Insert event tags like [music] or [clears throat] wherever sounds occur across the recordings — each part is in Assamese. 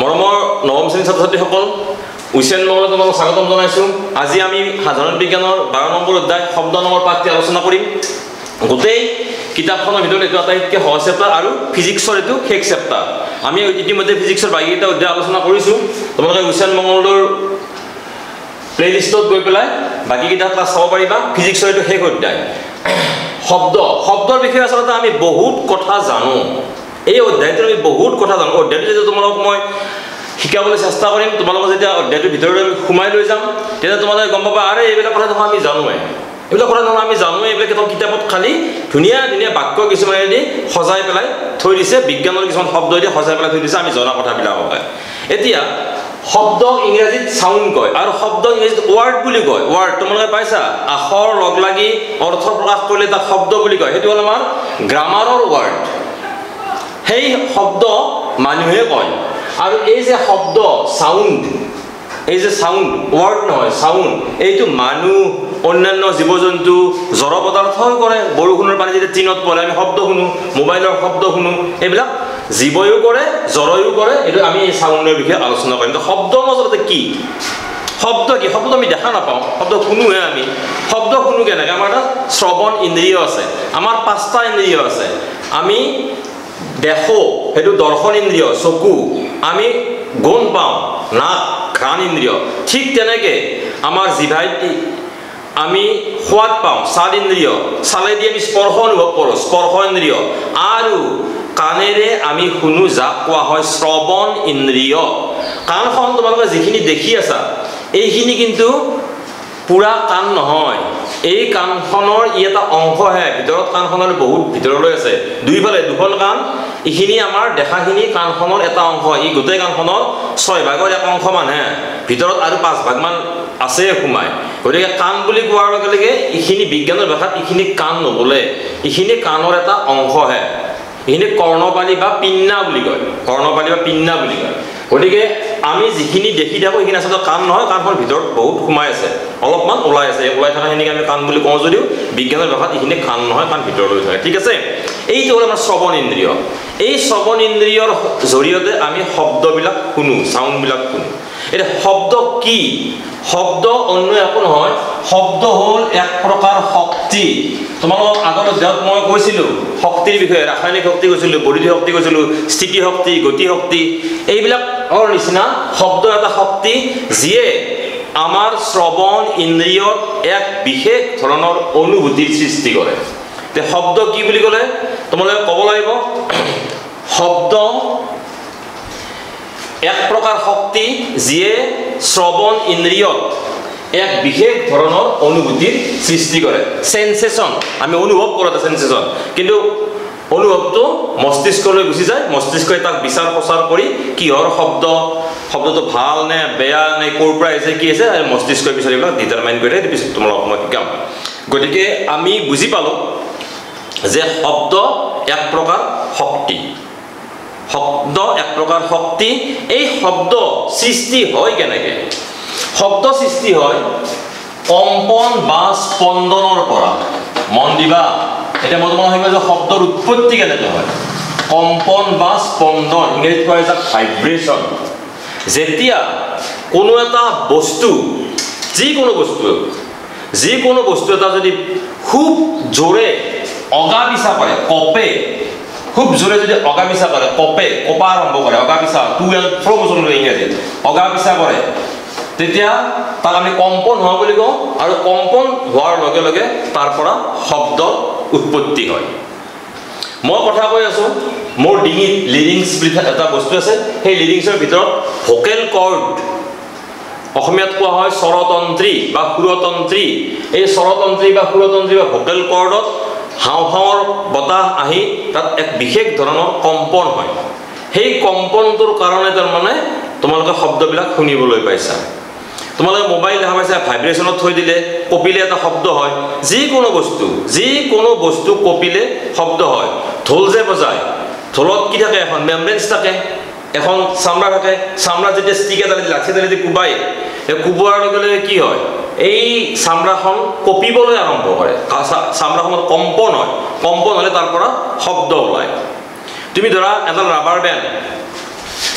মৰমৰ নৱম শ্ৰেণীৰ ছাত্ৰ ছাত্ৰীসকল উচেন মঙলে তোমালোকক স্বাগতম জনাইছোঁ। আজি আমি সাধাৰণ বিজ্ঞানৰ বাৰ নম্বৰ অধ্যায় শব্দ নম্বৰ পাঠটি আলোচনা কৰিম। গোটেই কিতাপখনৰ ভিতৰত এইটো আটাইতকৈ সহজ চেপ্টাৰ আৰু ফিজিক্সৰ এইটো শেষ চেপ্টাৰ আমি ইতিমধ্যে ফিজিক্সৰ বাকীকেইটা অধ্যায় আলোচনা কৰিছোঁ। তোমালোকে উচেন মঙলৰ প্লে'লিষ্টত গৈ পেলাই বাকীকেইটা ক্লাছ চাব পাৰিবা। ফিজিক্সৰ এইটো শেষ অধ্যায়। শব্দ শব্দৰ বিষয়ে আচলতে আমি বহুত কথা জানো। এই অধ্যায়টোত আমি বহুত কথা জানো। অধ্যায়টো যেতিয়া তোমালোকক মই শিকাবলৈ চেষ্টা কৰিম তোমালোকক যেতিয়া অধ্যায়টোৰ ভিতৰত আমি সোমাই লৈ যাম তেতিয়া তোমালোকে গম পাবা আৰে এইবিলাক কথা দেখোন আমি জানোৱে এইবিলাক কথা দেখোন আমি জানোৱে এইবিলাক এখন কিতাপত খালী ধুনীয়া ধুনীয়া বাক্য কিছুমানেদি সজাই পেলাই থৈ দিছে বিজ্ঞানৰ কিছুমান শব্দদি সজাই পেলাই থৈ দিছে আমি জনা কথাবিলাককে। এতিয়া শব্দ ইংৰাজীত চাউণ্ড কয় আৰু শব্দ ইংৰাজীত ৱাৰ্ড বুলি কয়। ৱাৰ্ড তোমালোকে পাইছা? আখৰ লগ লাগি অৰ্থ প্ৰকাশ কৰিলে তাক শব্দ বুলি কয়। সেইটো হ'ল আমাৰ গ্ৰামাৰৰ ৱাৰ্ড সেই শব্দ মানুহে কয়। আৰু এই যে শব্দ চাউণ্ড এই যে চাউণ্ড ৱাৰ্ড নহয় চাউণ্ড এইটো মানুহ অন্যান্য জীৱ জন্তু জড় পদাৰ্থই কৰে। বৰষুণৰ পানী যেতিয়া টিনত পৰে আমি শব্দ শুনো মোবাইলৰ শব্দ শুনো এইবিলাক জীৱয়ো কৰে জড়য়ো কৰে। এইটো আমি এই চাউণ্ডৰ বিষয়ে আলোচনা কৰিম। শব্দৰ মাজতে কি? শব্দ কি? শব্দ আমি দেখা নাপাওঁ। শব্দ শুনোহে আমি। শব্দ শুনো কেনেকৈ? আমাৰ তাত শ্ৰৱণ ইন্দ্ৰিয় আছে। আমাৰ পাঁচটা ইন্দ্ৰিয় আছে। আমি দেখোঁ সেইটো দৰ্শন ইন্দ্ৰিয় চকু। আমি গুণ পাওঁ নাক ঘ্ৰাণ ইন্দ্ৰিয়। ঠিক তেনেকৈ আমাৰ জিভাই আমি সোৱাদ পাওঁ চাল ইন্দ্ৰিয়। চালেদি আমি স্পৰ্শ অনুভৱ কৰোঁ স্পৰ্শ ইন্দ্ৰিয়। আৰু কাণেৰে আমি শুনো যাক কোৱা হয় শ্ৰৱণ ইন্দ্ৰিয়। কাণখন তোমালোকে যিখিনি দেখি আছা এইখিনি কিন্তু পূৰা কাণ নহয়। এই কাণখনৰ ই এটা অংশহে ভিতৰত কাণখনৰ বহুত ভিতৰলৈ আছে। দুইফালে দুখন কাণ এইখিনি আমাৰ দেখাখিনি কাণখনৰ এটা অংশ ই গোটেই কাণখনৰ ছয় ভাগৰ এক অংশ মানহে। ভিতৰত আৰু পাঁচ ভাগমান আছে সোমাই। গতিকে কাণ বুলি কোৱাৰ লগে লগে এইখিনি বিজ্ঞানৰ ভাষাত এইখিনি কাণ নবোলে। এইখিনি কাণৰ এটা অংশহে। এইখিনি কৰ্ণপালি বা পিন্না বুলি কয়। কৰ্ণপালি বা পিন্না বুলি কয়। গতিকে আমি যিখিনি দেখি থাকোঁ সেইখিনি আচলতে কাণ নহয় কাণখন ভিতৰত বহুত সোমাই আছে। অলপমান ওলাই আছে ওলাই থকাখিনিক আমি কাণ বুলি কওঁ যদিও বিজ্ঞানৰ ভাষাত এইখিনি কাণ নহয় কাণ ভিতৰলৈ থাকে ঠিক আছে? এইটো হ'ল আমাৰ শ্ৰৱণ ইন্দ্ৰিয় এই শ্ৰৱণ ইন্দ্ৰিয়ৰ জৰিয়তে আমি শব্দবিলাক শুনো চাউণ্ডবিলাক শুনো। এতিয়া শব্দ কি? শব্দ অন্য একো নহয়। শব্দ হ'ল এক প্ৰকাৰ শক্তি। তোমালোকক আগত অধ্যায়ত মই কৈছিলোঁ শক্তিৰ বিষয়ে ৰাসায়নিক শক্তি কৈছিলোঁ বৈদ্যুতিক শক্তি কৈছিলোঁ স্থিতি শক্তি গতি শক্তি। এইবিলাকৰ নিচিনা শব্দ এটা শক্তি যিয়ে আমাৰ শ্ৰৱণ ইন্দ্ৰিয়ত এক বিশেষ ধৰণৰ অনুভূতিৰ সৃষ্টি কৰে। তে শব্দ কি বুলি ক'লে? তোমালোকে ক'ব লাগিব [clears throat] শব্দ এক প্ৰকাৰ শক্তি যিয়ে শ্ৰৱণ ইন্দ্ৰিয়ত এক বিশেষ ধৰণৰ অনুভূতিৰ সৃষ্টি কৰে। চেনচেশ্যন আমি অনুভৱ কৰোঁ এটা চেনচেশ্যন কিন্তু অনুভৱটো মস্তিষ্কলৈ গুচি যায় মস্তিষ্কই তাক বিচাৰ প্ৰচাৰ কৰি কিহৰ শব্দ শব্দটো ভাল নে বেয়া নে ক'ৰ পৰা আহিছে কি আছে মস্তিষ্কই বিচাৰি পেলাই ডিটাৰমাইন কৰি দিয়ে। পিছত তোমালোকক মই শিকাম। গতিকে আমি বুজি পালোঁ যে শব্দ এক প্ৰকাৰ শক্তি। শব্দ এক প্ৰকাৰ শক্তি এই শব্দ সৃষ্টি হয় কেনেকৈ? শব্দ সৃষ্টি হয় কম্পন বা স্পন্দনৰ পৰা। মন দিবা। এতিয়া মই তোমাক যে শব্দৰ উৎপত্তি কেনেকৈ হয়। কম্পন বা স্পন্দন ইংৰাজীত কোৱা যায় ভাইব্ৰেশ্যন যেতিয়া কোনো এটা বস্তু যিকোনো বস্তু যিকোনো বস্তু এটা যদি খুব জোৰে অগা পিছা কৰে কপে খুব জোৰে যদি অগা পিছা কৰে কপে কপা আৰম্ভ কৰে অগা পিছা টু এণ্ড ফ্ৰ' বস্তু ইংৰাজীত অগা পিছা কৰে। তেতিয়া তাক আমি কম্পন হোৱা বুলি কওঁ আৰু কম্পন হোৱাৰ লগে লগে তাৰ পৰা শব্দ উৎপত্তি হয়। মই কথা কৈ আছোঁ মোৰ ডিঙিত লিৰিংছ বুলি এটা বস্তু আছে সেই লিৰিংছৰ ভিতৰত ভোকেল কৰ্ড অসমীয়াত কোৱা হয় স্বৰতন্ত্ৰী বা সুৰতন্ত্ৰী। এই স্বৰতন্ত্ৰী বা সুৰতন্ত্ৰী বা ভোকেল কৰ্ডত হাওঁফাওঁৰ বতাহ আহি তাত এক বিশেষ ধৰণৰ কম্পন হয়। সেই কম্পনটোৰ কাৰণে তাৰমানে তোমালোকে শব্দবিলাক শুনিবলৈ পাইছা। তোমালোকে মোবাইল দেখা পাইছা ভাইব্ৰেশ্যনত থৈ দিলে কপিলে এটা শব্দ হয়। যিকোনো বস্তু যিকোনো বস্তু কপিলে শব্দ হয়। ঢোল যে বজায় ঢোলত কি থাকে? এখন মেমব্ৰেঞ্চ থাকে এখন চামৰা থাকে। চামৰা যেতিয়া ষ্টিক এডালে লাঠি এডালে কোবাই সেই কোবোৱাৰ লগে লগে কি হয়? এই চামৰাখন কঁপিবলৈ আৰম্ভ কৰে। চামৰাখনত কম্পন হয় কম্পন হ'লে তাৰ পৰা শব্দ ওলায়। তুমি ধৰা এডাল ৰাবাৰ বেণ্ড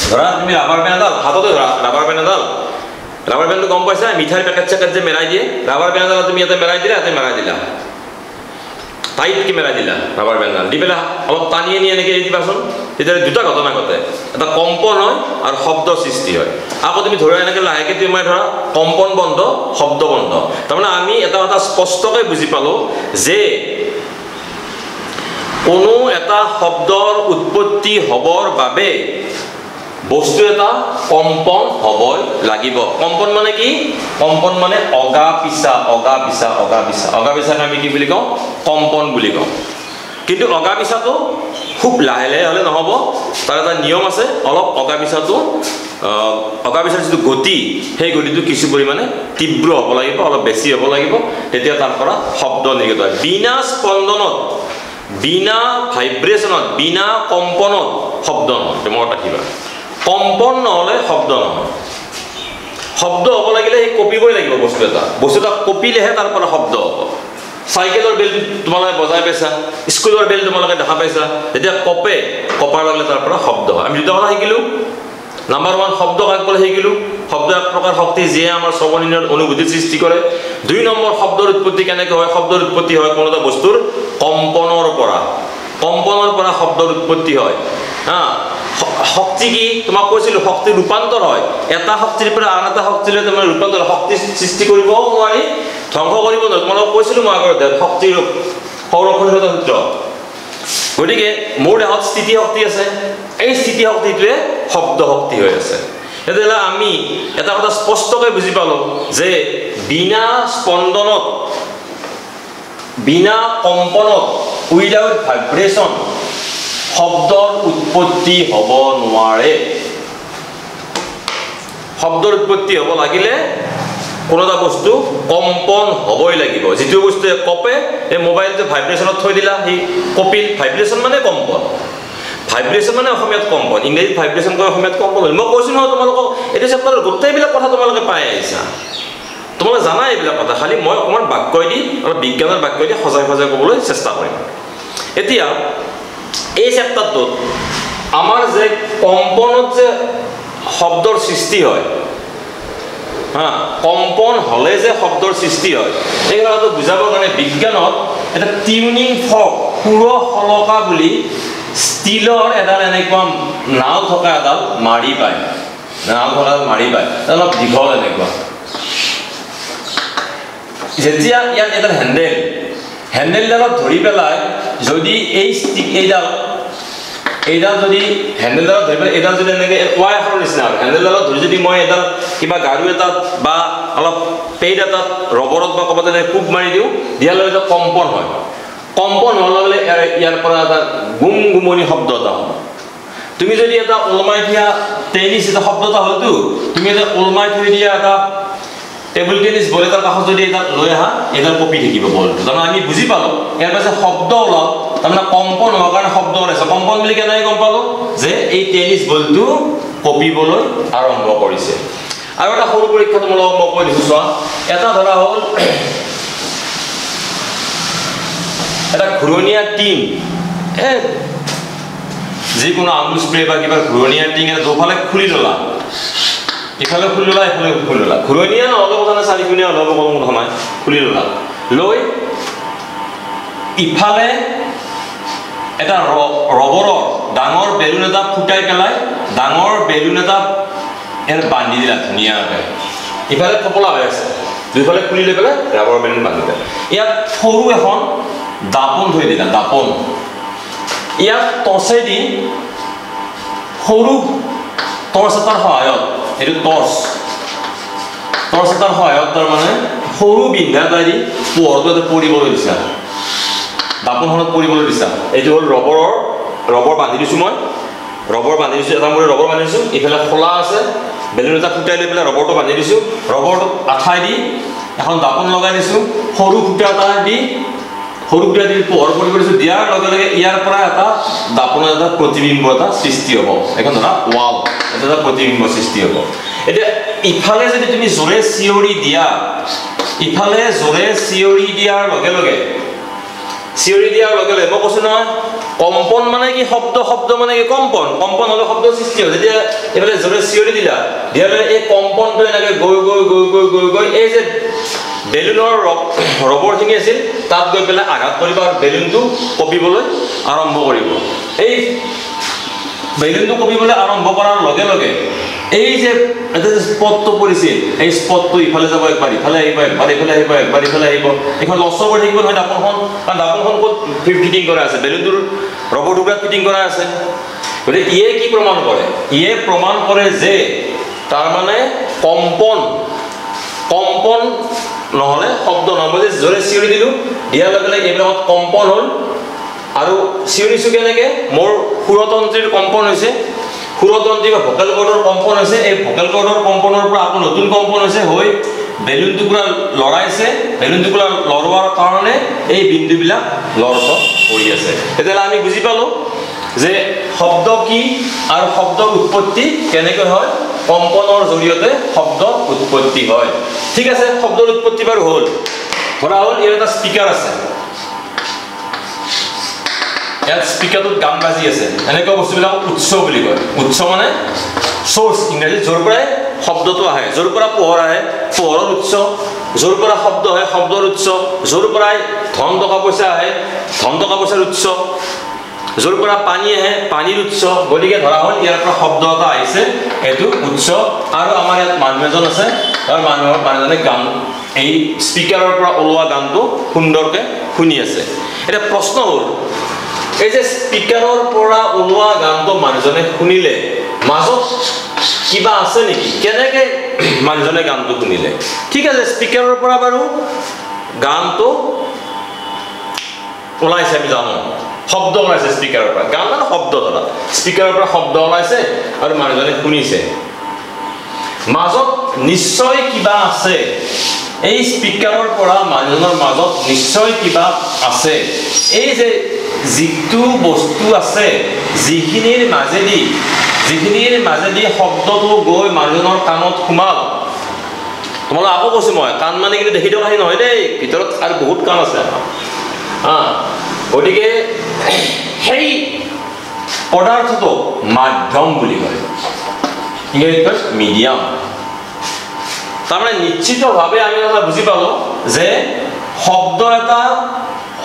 ধৰা তুমি ৰাবাৰ বেণ্ড এডাল হাততে ধৰা ৰাবাৰ বেণ্ড এডাল। ৰাবাৰ বেণ্ডটো গম পাইছা? মিঠাইৰ পেকেট চেকেট যে মেৰাই দিয়ে ৰাবাৰ বেণ্ড এডাল তুমি ইয়াতে মেৰাই দিলা ইয়াতে মেৰাই দিলা। টাইটকৈ মেৰাই দিলা ৰাবাৰ বেণ্ডডাল দি পেলাই অলপ টানি আনি এনেকৈ দিবাচোন। তেতিয়া দুটা ঘটনা ঘটে। এটা কম্পন হয় আৰু শব্দ সৃষ্টি হয়। আকৌ তুমি ধৰা এনেকৈ লাহেকৈ তুমি ধৰা কম্পন বন্ধ শব্দ বন্ধ। তাৰমানে আমি এটা কথা স্পষ্টকৈ বুজি পালোঁ যে কোনো এটা শব্দৰ উৎপত্তি হ'বৰ বাবে বস্তু এটা কম্পন হ'বই লাগিব। কম্পন মানে কি? কম্পন মানে অগা পিছা অগা পিছা অগা পিছা। অগা পিছাক আমি কি বুলি কওঁ? কম্পন বুলি কওঁ। কিন্তু অগা পিছাটো খুব লাহে লাহে হ'লে নহ'ব। তাৰ এটা নিয়ম আছে অলপ অগা পিছাটো অগা পিছাৰ যিটো গতি সেই গতিটো কিছু পৰিমাণে তীব্ৰ হ'ব লাগিব অলপ বেছি হ'ব লাগিব। তেতিয়া তাৰ পৰা শব্দ নিৰ্গত হয়। বিনা স্পন্দনত বিনা ভাইব্ৰেশ্যনত বিনা কম্পনত শব্দ নহয়। মনত ৰাখিবা। কম্পন নহ'লে শব্দ নহয়। শব্দ হ'ব লাগিলে সেই কঁপিবই লাগিব বস্তু এটা। বস্তু এটা কঁপিলেহে তাৰ পৰা শব্দ হ'ব। চাইকেলৰ বেল তোমালোকে বজাই পাইছা স্কুলৰ বেল তোমালোকে দেখা পাইছা। যেতিয়া কপে কপাৰ লাগিলে তাৰ পৰা শব্দ হয়। আমি দুটা কথা শিকিলোঁ। নাম্বাৰ ওৱান শব্দ কাক বোলে শিকিলোঁ? শব্দ এক প্ৰকাৰ শক্তি যিয়ে আমাৰ শ্ৰৱণীয় অনুভূতিৰ সৃষ্টি কৰে। দুই নম্বৰ শব্দৰ উৎপত্তি কেনেকৈ হয়? শব্দৰ উৎপত্তি হয় কোনো এটা বস্তুৰ কম্পনৰ পৰা। কম্পনৰ পৰা শব্দৰ উৎপত্তি হয়। হা? শক্তি কি? তোমাক কৈছিলোঁ শক্তি ৰূপান্তৰ হয়। এটা শক্তিৰ পৰা আন এটা শক্তিলৈ তোমাৰ ৰূপান্তৰ শক্তি সৃষ্টি কৰিবও নোৱাৰি ধ্বংস কৰিব নোৱাৰি। তোমালোকক কৈছিলোঁ মই আগতে শক্তিৰ সংৰক্ষণশীলতা সূত্ৰ। গতিকে মোৰ দেহত স্থিতি শক্তি আছে। এই স্থিতি শক্তিটোৱে শব্দ শক্তি হৈ আছে। তেতিয়াহ'লে আমি এটা কথা স্পষ্টকৈ বুজি পালোঁ যে বিনা স্পন্দনত বিনা কম্পনত উইদাউট ভাইব্ৰেশ্যন শব্দৰ উৎপত্তি হ'ব নোৱাৰে। শব্দৰ উৎপত্তি হ'ব লাগিলে কোনো এটা বস্তু কম্পন হ'বই লাগিব। যিটো বস্তুৱে কপে এই মোবাইলটো ভাইব্ৰেশ্যনত থৈ দিলা সি কপিল ভাইব্ৰেশ্যন মানে কম্পন। ভাইব্ৰেশ্যন মানে অসমীয়াত কম্পন ইংৰাজীত ভাইব্ৰেশ্যন কৰি অসমীয়াত কম্পন। মই কৈছোঁ নহয় তোমালোকক এইটো চেপ্টাৰৰ গোটেইবিলাক কথা তোমালোকে পাই আহিছা। তোমালোকে জানা এইবিলাক কথা খালি মই অকণমান বাক্য দি অলপ বিজ্ঞানৰ বাক্য দি সজাই সজাই ক'বলৈ চেষ্টা কৰিম। এতিয়া এই চেপ্টাৰটোত আমাৰ যে কম্পনত যে শব্দৰ সৃষ্টি হয় হা কম্পন হ'লে যে শব্দৰ সৃষ্টি হয় এই কথাটো বুজাবৰ কাৰণে বিজ্ঞানত এটা টিউনিং ফক সুৰ শলকা বুলি ষ্টীলৰ এডাল এনেকুৱা নাও থকা এডাল মাৰি পায়। নাও থকা মাৰি পায় অলপ দীঘল এনেকুৱা। যেতিয়া ইয়াত এডাল হেণ্ডেল হেণ্ডেলডালত ধৰি পেলাই যদি এই ষ্টিক এইডাল এইডাল যদি হেণ্ডেলডালত ধৰি পেলাই এইডাল যদি এনেকৈ ৱাই এখনৰ নিচিনা হয় হেণ্ডেলডালত ধৰি যদি মই এডাল কিবা গাৰু এটাত বা অলপ পেইড এটাত ৰবৰত বা ক'ৰবাত এনেকৈ কোব মাৰি দিওঁ দিয়াৰ লগে কম্পন হয়। কম্পন হোৱাৰ লগে লগে ইয়াৰ পৰা এটা গুম গুমনি শব্দ এটা হ'ব। তুমি যদি এটা ওলমাই দিয়া টেনিছ এটা শব্দ এটা হ'লতো তুমি এটা ওলমাই থৈ দিয়া এটা টেবুল টেনিছ বল এটাৰ কাষত যদি এডাল লৈ আহা এডাল কপি থাকিব বলটো তাৰমানে আমি বুজি পালোঁ ইয়াৰ পাছত শব্দ ওলাওঁ তাৰমানে কম্পন হোৱাৰ কাৰণে শব্দ ওলাইছে। কম্পন বুলি কেনেকৈ গম পালোঁ? যে এই টেনিছ বলটো কপিবলৈ আৰম্ভ কৰিছে। আৰু এটা সৰু পৰীক্ষা তোমালোকক মই কৈ দিছোঁ চোৱা। এটা ধৰা হ'ল এটা ঘূৰণীয়া টিং যিকোনো আমুল স্প্ৰে বা কিবা ঘূৰণীয়া টিং এটা দুফালে খুলি ল'লা। ইফালে খুলি ল'লা ইফালে খুলি ল'লা ঘূৰণীয়া নহ'লেও কথা নাই চাৰিখনীয়া হ'লেও কোনো কথা নাই খুলি ল'লা লৈ ইফালে এটা ৰবৰৰ ডাঙৰ বেলুন এটা ফুটাই পেলাই ডাঙৰ বেলুন এটা ইয়াত বান্ধি দিলা ধুনীয়াকৈ। ইফালে কপলা হৈ আছে। দুইফালে খুলি লৈ পেলাই ৰাবৰ বেলুন বান্ধি দিলা। ইয়াত সৰু এখন দাপোন থৈ দিলা দাপোন। ইয়াত টৰ্চেদি সৰু টৰ্চ এটাৰ সহায়ত এইটো টৰ্চ। টৰ্চ এটাৰ সহায়ত তাৰমানে সৰু বিন্ধা দি পোহৰটো এটা পৰিবলৈ দিছা। দাপোনখনত পৰিবলৈ দিছা। এইটো হ'ল ৰবৰৰ ৰবৰ বান্ধি দিছোঁ মই। ৰবৰ বান্ধি দিছোঁ এটা মূৰে ৰবৰ বান্ধি দিছোঁ। ইফালে খোলা আছে বেলুন এটা ফুটাই লৈ পেলাই ৰবৰটো বান্ধি দিছোঁ। ৰবৰটো আঠাই দি এখন দাপোন লগাই দিছোঁ। সৰু ফুটা এটা দি সৰু দি পোহৰ দিছোঁ দিয়াৰ লগে লগে ইয়াৰ পৰা এটা দাপোনৰ এটা প্ৰতিবিম্ব এটা সৃষ্টি হ'ব। এখন ধৰা ৱাল এটা এটা প্ৰতিবিম্ব সৃষ্টি হ'ব। এতিয়া ইফালে যদি তুমি জোৰে চিঞৰি দিয়া ইফালে জোৰে চিঞৰি দিয়াৰ লগে লগে চিঞৰি দিয়াৰ লগে লগে মই কৈছোঁ নহয় কম্পন মানে কি? শব্দ শব্দ মানে কি? কম্পন। কম্পন হ'লে শব্দ সৃষ্টি হয়। যেতিয়া এইফালে জোৰে চিঞৰি দিলা দিয়াৰ লগে এই কম্পনটো এনেকৈ গৈ গৈ গৈ গৈ গৈ গৈ এই যে বেলুনৰ ৰব ৰবৰখিনি আছিল তাত গৈ পেলাই আঘাত কৰিব আৰু বেলুনটো কঁপিবলৈ আৰম্ভ কৰিব। এই বেলুনটো কঁপিবলৈ আৰম্ভ কৰাৰ লগে লগে এই যে এটা যে স্পটটো পৰিছিল এই স্পটটো ইফালে যাব একবাৰ ইফালে আহিব একবাৰ ইফালে আহিব একবাৰ ইফালে আহিব। এইখন লচৰ কৰি থাকিব নহয় দাপনখন কাৰণ দাপনখন ক'ত ফিটিং কৰা আছে? বেলুনটোৰ ৰবৰ টুকুৰাত ফিটিং কৰা আছে। গতিকে ইয়ে কি প্ৰমাণ কৰে? ইয়ে প্ৰমাণ কৰে যে তাৰমানে কম্পন কম্পন নহ'লে শব্দ নহয়। মই যে জোৰে চিঞৰি দিলোঁ দিয়াৰ লগে লগে এইবিলাকত কম্পন হ'ল। আৰু চিঞৰিছোঁ কেনেকৈ? মোৰ সুৰতন্ত্ৰীৰ কম্পন হৈছে। সুৰতন্ত্ৰী বা ভোকেল কৰ্ডৰ কম্পন হৈছে। এই ভোকেল কৰ্ডৰ কম্পনৰ পৰা আকৌ নতুন কম্পন হৈছে। হৈ বেলুন টুকুৰা লৰাইছে। বেলুন টুকুৰা লৰোৱাৰ কাৰণে এই বিন্দুবিলাক লৰচৰ কৰি আছে। তেতিয়াহ'লে আমি বুজি পালোঁ যে শব্দ কি আৰু শব্দৰ উৎপত্তি কেনেকৈ হয়। কম্পনৰ জৰিয়তে শব্দ উৎপত্তি হয়। ঠিক আছে শব্দৰ উৎপত্তি বাৰু হ'ল। ধৰা হ'ল ইয়াৰ এটা স্পীকাৰ আছে। ইয়াত স্পীকাৰটোত গান বাজি আছে। এনেকুৱা বস্তুবিলাক উৎস বুলি কয়। উৎস মানে চ'ৰ্চ ইংৰাজীত য'ৰ পৰাই শব্দটো আহে য'ৰ পৰা পোহৰ আহে পোহৰৰ উৎস। য'ৰ পৰা শব্দ আহে শব্দৰ উৎস। য'ৰ পৰাই ধন টকা পইচা আহে ধন টকা পইচাৰ উৎস। য'ৰ পৰা পানী আহে পানীৰ উৎস গতিকে ধৰা হ'ল। ইয়াৰ পৰা শব্দ এটা আহিছে। এইটো উৎস। আৰু আমাৰ ইয়াত মানুহ এজন আছে। আৰু মানুহৰ মানুহজনে গান এই স্পীকাৰৰ পৰা ওলোৱা গানটো সুন্দৰকৈ শুনি আছে। এতিয়া প্ৰশ্ন হ'ল এই যে স্পীকাৰৰ পৰা ওলোৱা গানটো মানুহজনে শুনিলে মাজত কিবা আছে নেকি? কেনেকে [clears throat] মানুহজনে গানটো শুনিলে? ঠিক আছে স্পীকাৰৰ পৰা বাৰু গানটো ওলাইছে আমি জানো। শব্দ ওলাইছে স্পীকাৰৰ পৰা। গান মানে শব্দ ধৰা স্পীকাৰৰ পৰা শব্দ ওলাইছে আৰু মানুহজনে শুনিছে। মাজত নিশ্চয় কিবা আছে। এই স্পীকাৰৰ পৰা মানুহজনৰ মাজত নিশ্চয় কিবা আছে। এই যে যিটো বস্তু আছে যিখিনিৰ মাজেদি যিখিনিৰ মাজেদি শব্দটো গৈ মানুহজনৰ কাণত সোমাল। তোমালোক আকৌ কৈছোঁ মই কাণ মানে কিন্তু দেখি থকা নহয় দেই। ভিতৰত আৰু বহুত কাণ আছে হা গতিকে সেই পদাৰ্থটো মাধ্যম বুলি কয়। ইংৰাজীত কয় মিডিয়াম তাৰমানে নিশ্চিতভাৱে আমি এটা বুজি পালোঁ যে শব্দ এটা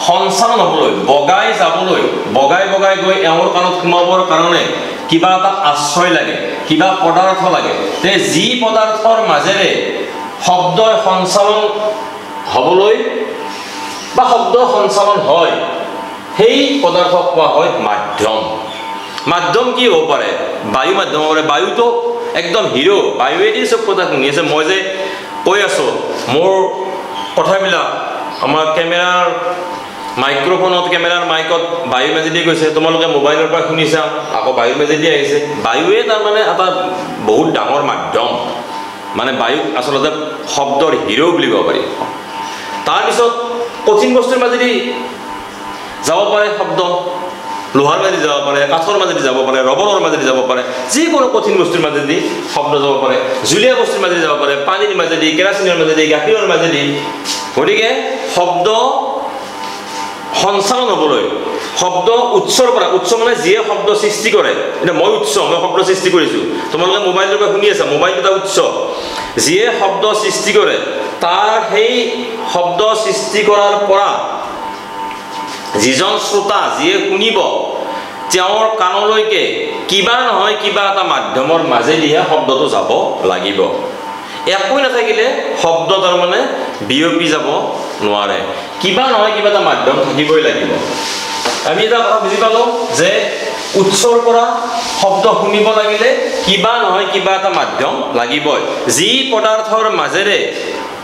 সঞ্চালন হ'বলৈ বগাই যাবলৈ বগাই বগাই গৈ এওঁৰ কাণত সোমাবৰ কাৰণে কিবা এটা আশ্ৰয় লাগে কিবা পদাৰ্থ লাগে। তে যি পদাৰ্থৰ মাজেৰে শব্দই সঞ্চালন হ'বলৈ বা শব্দ সঞ্চালন হয় সেই পদাৰ্থক কোৱা হয় মাধ্যম। মাধ্যম কি হ'ব পাৰে। বায়ু মাধ্যম হ'ব পাৰে। বায়ুটো একদম হিৰ' বায়ুৱেদি চব কথা শুনি আছে। মই যে কৈ আছোঁ মোৰ কথাবিলাক আমাৰ কেমেৰাৰ মাইক্ৰফোনত কেমেৰাৰ মাইকত বায়ু মেজেদি গৈছে। তোমালোকে মোবাইলৰ পৰা শুনিছা। আকৌ বায়ু মেজেদি আহিছে। বায়ুৱে তাৰমানে এটা বহুত ডাঙৰ মাধ্যম। মানে বায়ুক আচলতে শব্দৰ হিৰ' বুলি ক'ব পাৰি। তাৰপিছত কঠিন বস্তুৰ মাজেদি যাব পাৰে শব্দ লোহাৰ মাজেদি যাব পাৰে কাঠৰ মাজেদি যাব পাৰে ৰবৰৰ মাজেদি যাব পাৰে যিকোনো কঠিন বস্তুৰ মাজেদি শব্দ যাব পাৰে জুলীয়া বস্তুৰ মাজেদি যাব পাৰে পানীৰ মাজেদি কেৰাচিনৰ মাজেদি গাখীৰৰ মাজেদি গতিকে শব্দ সঞ্চালন হ'বলৈ শব্দ উৎসৰ পৰা উৎস মানে যিয়ে শব্দ সৃষ্টি কৰে এতিয়া মই উৎস মই শব্দ সৃষ্টি কৰিছোঁ তোমালোকে মোবাইলৰ পৰা শুনি আছা মোবাইল এটা উৎস। যিয়ে শব্দ সৃষ্টি কৰে তাৰ সেই শব্দ সৃষ্টি কৰাৰ পৰা যিজন শ্ৰোতা যিয়ে শুনিব তেওঁৰ কাণলৈকে কিবা নহয় কিবা এটা মাধ্যমৰ মাজেদিহে শব্দটো যাব লাগিব। একোৱে নাথাকিলে শব্দ তাৰমানে বিয়পি যাব নোৱাৰে। কিবা নহয় কিবা এটা মাধ্যম থাকিবই লাগিব। আমি এটা কথা বুজি পালোঁ যে উৎসৰ পৰা শব্দ শুনিব লাগিলে কিবা নহয় কিবা এটা মাধ্যম লাগিবই। যি পদাৰ্থৰ মাজেৰে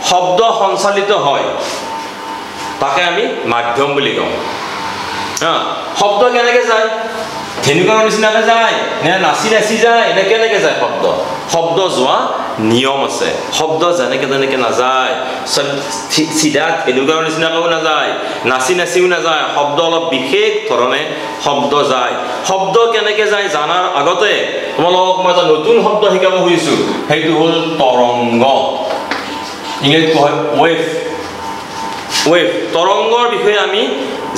শব্দ সঞ্চালিত হয় তাকে আমি মাধ্যম বুলি কওঁ। শব্দ কেনেকৈ যায়? ধেনুকাৰ নিচিনাকৈ যায় নে নাচি নাচি যায়? নে কেনেকৈ যায় শব্দ? শব্দ যোৱা নিয়ম আছে। শব্দ যেনেকৈ তেনেকৈ নাযায়। চিধা ধেনুকাৰ নিচিনাকৈও নাযায়। নাচি নাচিও নাযায়। শব্দ অলপ বিশেষ ধৰণে শব্দ যায়। শব্দ কেনেকৈ যায় জনাৰ আগতে তোমালোকক মই এটা নতুন শব্দ শিকাব খুজিছোঁ। সেইটো হ'ল তৰংগ কোৱা হয় ৱেভ ৱেভ তৰংগৰ বিষয়ে আমি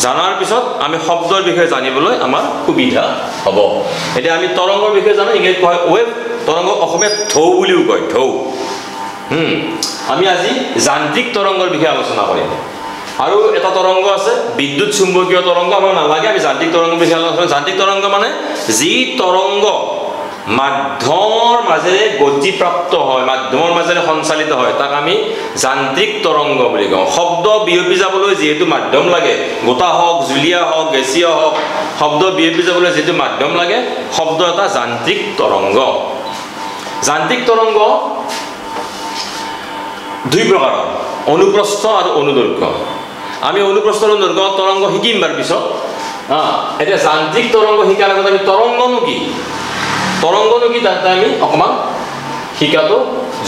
জনাৰ পিছত আমি শব্দৰ বিষয়ে জানিবলৈ আমাৰ সুবিধা হ'ব। এতিয়া আমি তৰংগৰ বিষয়ে জানো ইংৰাজীত কয় ৱেভ তৰংগ অসমীয়াত ঢৌ বুলিও কয় ঢৌ আমি আজি যান্ত্ৰিক তৰংগৰ বিষয়ে আলোচনা কৰিম। আৰু এটা তৰংগ আছে বিদ্যুৎ চুম্বকীয় তৰংগ আমাৰ নালাগে আমি যান্ত্ৰিক তৰংগৰ বিষয়ে আলোচনা যান্ত্ৰিক তৰংগ মানে যি তৰংগ মাধ্যমৰ মাজেৰে গতিপ্ৰাপ্ত হয় মাধ্যমৰ মাজেৰে সঞ্চালিত হয়। তাক আমি যান্ত্ৰিক তৰংগ বুলি কওঁ। শব্দ বিয়পি যাবলৈ যিহেতু মাধ্যম লাগে গোটা হওক জুলীয়া হওক গেছীয় হওক শব্দ বিয়পি যাবলৈ যিটো মাধ্যম লাগে শব্দ এটা যান্ত্ৰিক তৰংগ যান্ত্ৰিক তৰংগ দুই প্ৰকাৰৰ অনুপ্ৰস্থ আৰু অনুদৈৰ্ঘ্য। আমি অনুপ্ৰস্থ আৰু অনুদৈৰ্ঘ্য তৰংগ শিকিম বাৰু পিছত। এতিয়া যান্ত্ৰিক তৰংগ শিকাৰ আগত আমি তৰংগনো কি? তৰংগনো কি তাতে আমি অকণমান শিকাটো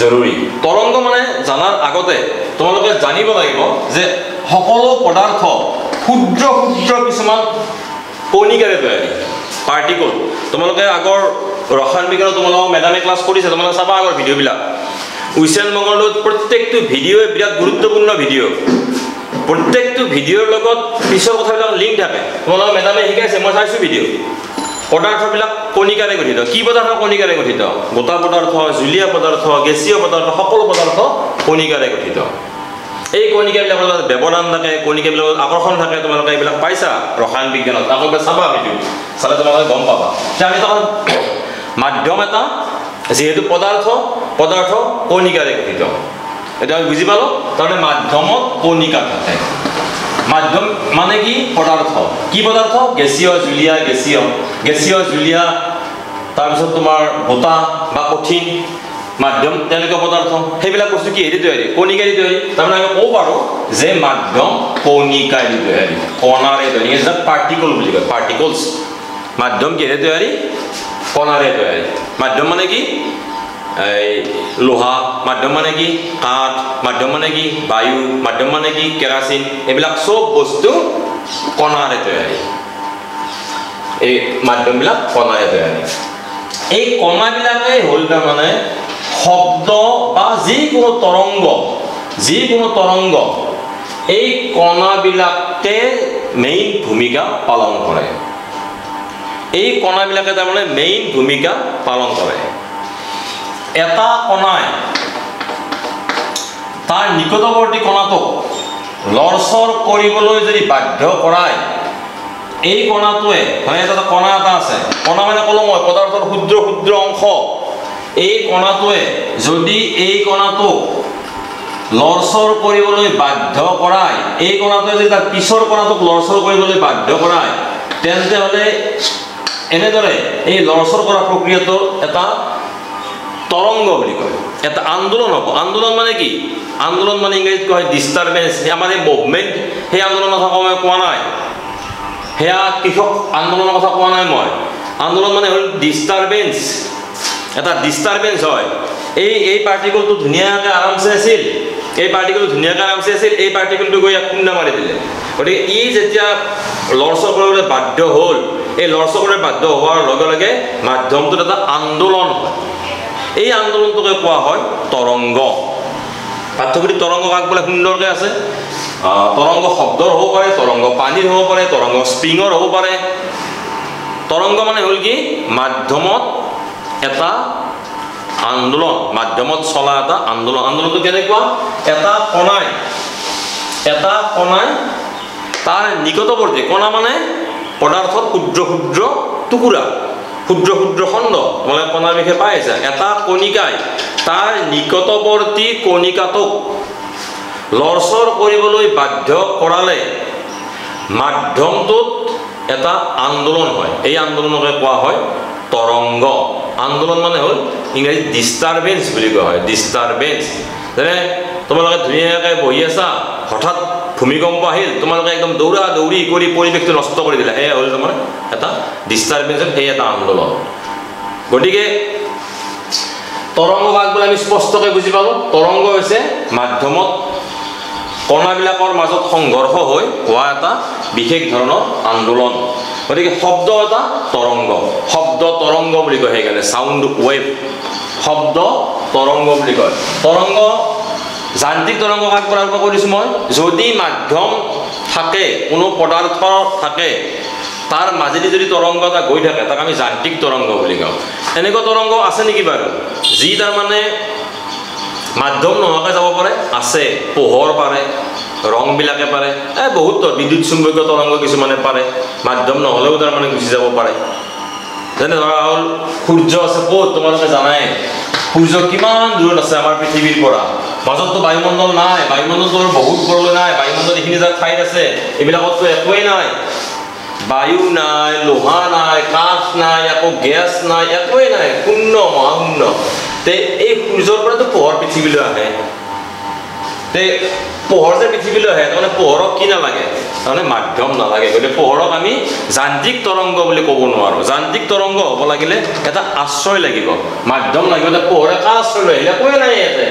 জৰুৰী। তৰংগ মানে জনাৰ আগতে তোমালোকে জানিব লাগিব যে সকলো পদাৰ্থ ক্ষুদ্ৰ ক্ষুদ্ৰ কিছুমান কণিকাৰে তৈয়াৰী। পাৰ্টিকল তোমালোকে আগৰ ৰসায়ন বিজ্ঞানত তোমালোকক মেডামে ক্লাছ কৰিছে তোমালোকে চাবা আগৰ ভিডিঅ'বিলাক। উইচেন মংগলদৈত প্ৰত্যেকটো ভিডিঅ'ই বিৰাট গুৰুত্বপূৰ্ণ ভিডিঅ' প্ৰত্যেকটো ভিডিঅ'ৰ লগত পিছৰ কথাবিলাক লিংক থাকে। তোমালোকক মেডামে শিকাইছে মই চাইছোঁ ভিডিঅ' পদাৰ্থবিলাক কণিকাৰে গঠিত। কি পদাৰ্থ কণিকাৰে গঠিত? গোটা পদাৰ্থ জুলীয়া পদাৰ্থ গেছীয় পদাৰ্থ সকলো পদাৰ্থ কণিকাৰে গঠিত। এই কণিকাবিলাকৰ লগত ব্যৱধান থাকে কণিকাবিলাকৰ আকৰ্ষণ থাকে তোমালোকে এইবিলাক পাইছা? ৰসায়ন বিজ্ঞানত। আকৌ চাবা ভিডিঅ' চালে তোমালোকে গম পাবা। যে আমি তখন মাধ্যম এটা যিহেতু পদাৰ্থ পদাৰ্থ কণিকাৰে গঠিত। এতিয়া আমি বুজি পালোঁ? তাৰমানে মাধ্যমত কণিকা থাকে মাধ্যম মানে কি? পদাৰ্থ। কি পদাৰ্থ? গেছীয় জুলীয়া গেছীয়। গেছীয় জুলীয়া তাৰপিছত তোমাৰ গোটা বা কঠিন মাধ্যম তেনেকুৱা পদাৰ্থ। সেইবিলাক বস্তু কিহেদি তৈয়াৰী কণিকাৰী তৈয়াৰী তাৰমানে আমি ক'ব পাৰোঁ যে মাধ্যম কণিকাৰী তৈয়াৰী কণাৰে তৈয়াৰী পাৰ্টিকল বুলি কয় পাৰ্টিকলছ মাধ্যম কিহেৰে তৈয়াৰী কণাৰে তৈয়াৰী মাধ্যম মানে কি? লোহা মাধ্যম মানে কি কাঠ মাধ্যম মানে কি বায়ু মাধ্যম মানে কি কেৰাচিন এইবিলাক চব বস্তু কণাৰে তৈয়াৰী। এই মাধ্যমবিলাক কণাৰে তৈয়াৰী। এই কণাবিলাকেই হ'ল তাৰমানে শব্দ বা যিকোনো তৰংগ যিকোনো তৰংগ এই কণাবিলাকে মেইন ভূমিকা পালন কৰে। এই কণাবিলাকে তাৰমানে মেইন ভূমিকা পালন কৰে। এটা কণাই। তাৰ নিকটৱৰ্তী কণাটোক লৰচৰ কৰিবলৈ যদি বাধ্য কৰায় এই কণাটোৱে মানে এটা কণা এটা আছে কণা মানে ক'লো মই পদাৰ্থৰ ক্ষুদ্ৰ ক্ষুদ্ৰ অংশ। এই কণাটোৱে যদি এই কণাটোক লৰচৰ কৰিবলৈ বাধ্য কৰায় এই কণাটোৱে যদি তাৰ পিছৰ কণাটোক লৰচৰ কৰিবলৈ বাধ্য কৰায় তেন্তে হ'লে এনেদৰে এই লৰচৰ কৰা প্ৰক্ৰিয়াটো এটা তৰংগ বুলি কয়। এটা আন্দোলন হ'ব। আন্দোলন মানে কি? আন্দোলন মানে ইংৰাজীত কয় ডিষ্টাৰ্বেঞ্চ আমাৰ এই মুভমেণ্ট সেই আন্দোলনৰ কথা মই কোৱা নাই। সেয়া কৃষক আন্দোলনৰ কথা কোৱা নাই মই। আন্দোলন মানে হ'ল ডিষ্টাৰ্বেঞ্চ এটা ডিষ্টাৰ্বেঞ্চ হয়। এই এই পাৰ্টিকলটো ধুনীয়াকৈ আৰামছে আছিল। এই পাৰ্টিকলটো ধুনীয়াকৈ আৰামছে আছিল। এই পাৰ্টিকলটো গৈ ইয়াক খুন্দা মাৰি দিলে। গতিকে ই যেতিয়া লৰচৰ কৰিবলৈ বাধ্য হ'ল এই লৰচৰ কৰিবলৈ বাধ্য হোৱাৰ লগে লগে মাধ্যমটোত এটা আন্দোলন হয়। এই আন্দোলনটোকে কোৱা হয় তৰংগ। পাঠ্যপুথিত তৰংগ কাক বোলে সুন্দৰকৈ আছে? তৰংগ শব্দৰ হ'ব পাৰে তৰংগ পানীৰ হ'ব পাৰে তৰংগ স্প্ৰিঙৰ হ'ব পাৰে। তৰংগ মানে হ'ল কি? মাধ্যমত এটা আন্দোলন মাধ্যমত চলা এটা আন্দোলন। আন্দোলনটো কেনেকুৱা? এটা কণাই এটা কণাই তাৰ নিকটৱৰ্তী কণা মানে পদাৰ্থত ক্ষুদ্ৰ ক্ষুদ্ৰ টুকুৰা। ক্ষুদ্ৰ ক্ষুদ্ৰ খণ্ড তোমালোকে কণাৰ বিষয়ে পাই আছা। এটা কণিকাই তাৰ নিকটৱৰ্তী কণিকাটোক লৰচৰ কৰিবলৈ বাধ্য কৰালে মাধ্যমটোত এটা আন্দোলন হয়। এই আন্দোলনকে কোৱা হয় তৰংগ আন্দোলন মানে হ'ল ইংৰাজীত ডিষ্টাৰ্বেঞ্চ বুলি কোৱা হয় ডিষ্টাৰ্বেঞ্চ যেনে তোমালোকে ধুনীয়াকৈ বহি আছা হঠাৎ ভূমিকম্প আহিল তোমালোকে একদম দৌৰা দৌৰি কৰি পৰিৱেশটো নষ্ট কৰি দিলা। সেয়া হ'ল তাৰমানে এটা ডিষ্টাৰ্বেঞ্চ সেই এটা আন্দোলন। গতিকে তৰংগ ভাগ বুলি আমি স্পষ্টকৈ বুজি পালোঁ। তৰংগ হৈছে মাধ্যমত কণাবিলাকৰ মাজত সংঘৰ্ষ হৈ হোৱা এটা বিশেষ ধৰণৰ আন্দোলন। গতিকে শব্দ এটা তৰংগ। শব্দ তৰংগ বুলি কয় সেইকাৰণে চাউণ্ড ৱেভ শব্দ তৰংগ বুলি কয়। তৰংগ যান্ত্ৰিক তৰংগ কাক আৰম্ভ কৰিছোঁ মই। যদি মাধ্যম থাকে কোনো পদাৰ্থ থাকে তাৰ মাজেদি যদি তৰংগ এটা গৈ থাকে তাক আমি যান্ত্ৰিক তৰংগ বুলি কওঁ। এনেকুৱা তৰংগ আছে নেকি বাৰু? যি তাৰমানে মাধ্যম নোহোৱাকৈ যাব পাৰে আছে পোহৰ পাৰে ৰংবিলাকে পাৰে এই বহুত বিদ্যুৎ চুম্বকীয় তৰংগ কিছুমানে পাৰে মাধ্যম নহ'লেও তাৰমানে গুচি যাব পাৰে। যেনে ধৰা হ'ল সূৰ্য আছে ক'ত? তোমালোকে জানাই। সূৰ্য কিমান দূৰত আছে আমাৰ পৃথিৱীৰ পৰা। মাজততো বায়ুমণ্ডল নাই বায়ুমণ্ডলটো বহুত ওপৰলৈ নাই বায়ুমণ্ডল এইখিনি যাৰ ঠাইত আছে এইবিলাকততো একোৱেই নাই। বায়ু নাই লোহা নাই কাঠ নাই একো গেছ নাই একোৱেই নাই শূন্য মহাশূন্য। তে এই সূৰ্যৰ পৰাতো পোহৰ পৃথিৱীলৈ আহে। তে পোহৰ যে পৃথিৱীলৈ আহে তাৰমানে পোহৰক কি নালাগে? তাৰমানে মাধ্যম নালাগে। গতিকে পোহৰক আমি যান্ত্ৰিক তৰংগ বুলি ক'ব নোৱাৰোঁ। যান্ত্ৰিক তৰংগ হ'ব লাগিলে এটা আশ্ৰয় লাগিব। মাধ্যম লাগিব পোহৰে কাৰ আশ্ৰয় লৈ আহিলে একোৱে নাই ইয়াতে।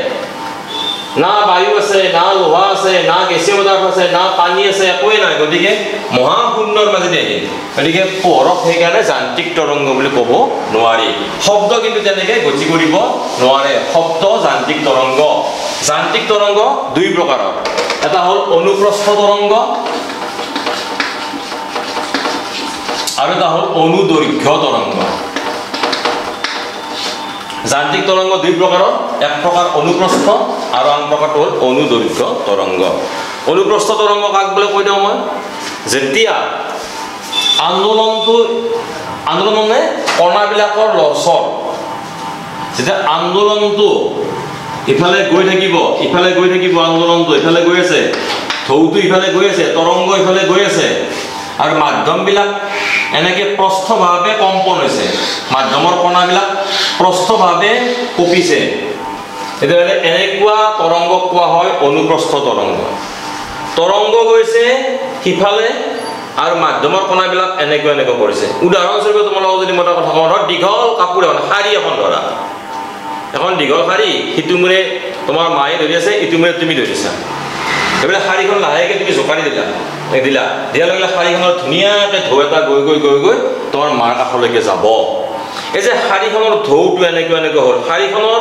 না বায়ু আছে না লোহা আছে না গেছীয় পদাৰ্থ আছে না পানী আছে একোৱে নাই গতিকে মহাশূন্যৰ মাজেদি আহিল গতিকে পোহৰক সেইকাৰণে যান্ত্ৰিক তৰংগ বুলি ক'ব নোৱাৰি শব্দ কিন্তু তেনেকৈ গতি কৰিব নোৱাৰে শব্দ যান্ত্ৰিক তৰংগ যান্ত্ৰিক তৰংগ দুই প্ৰকাৰৰ এটা হ'ল অনুপ্ৰস্থ তৰংগ আৰু এটা হ'ল অনুদৈৰ্ঘ্য তৰংগ যান্ত্ৰিক তৰংগ দুই প্ৰকাৰৰ এক প্ৰকাৰ অনুপ্ৰস্থ আৰু আন প্ৰকাৰটো হ'ল অনুদৈৰ্ঘ্য তৰংগ অনুপ্ৰস্থ তৰংগ কাক বুলি কৈ দিওঁ মই? যেতিয়া আন্দোলনটো আন্দোলন মানে কণাবিলাকৰ লৰচৰ যেতিয়া আন্দোলনটো ইফালে গৈ থাকিব ইফালে গৈ থাকিব আন্দোলনটো ইফালে গৈ আছে ঢৌটো ইফালে গৈ আছে তৰংগ ইফালে গৈ আছে আৰু মাধ্যমবিলাক এনেকৈ প্ৰস্থভাৱে কম্পন হৈছে। মাধ্যমৰ কণাবিলাক প্ৰস্থভাৱে কঁপিছে। তেতিয়াহ'লে এনেকুৱা তৰংগক কোৱা হয় অনুপ্ৰস্থ তৰংগ। তৰংগ গৈছে সিফালে আৰু মাধ্যমৰ কণাবিলাক এনেকুৱা এনেকুৱা কৰিছে। উদাহৰণস্বৰূপে তোমালোকক যদি মই এটা কথা কওঁ ধৰ দীঘল কাপোৰ এখন শাৰী এখন ধৰা। এখন দীঘল শাৰী সিটো মূৰে তোমাৰ মায়ে ধৰি আছে ইটো মূৰে তুমি ধৰিছা এইবিলাক শাৰীখন লাহেকৈ তুমি জোকাৰি দিলা। এই দিলা। দিয়াৰ লগে লগে শাৰীখনৰ ধুনীয়াকৈ ঢৌ এটা গৈ গৈ গৈ গৈ তোমাৰ মাৰ কাষলৈকে যাব। এই যে শাৰীখনৰ ঢৌটো এনেকুৱা এনেকুৱা হ'ল। শাৰীখনৰ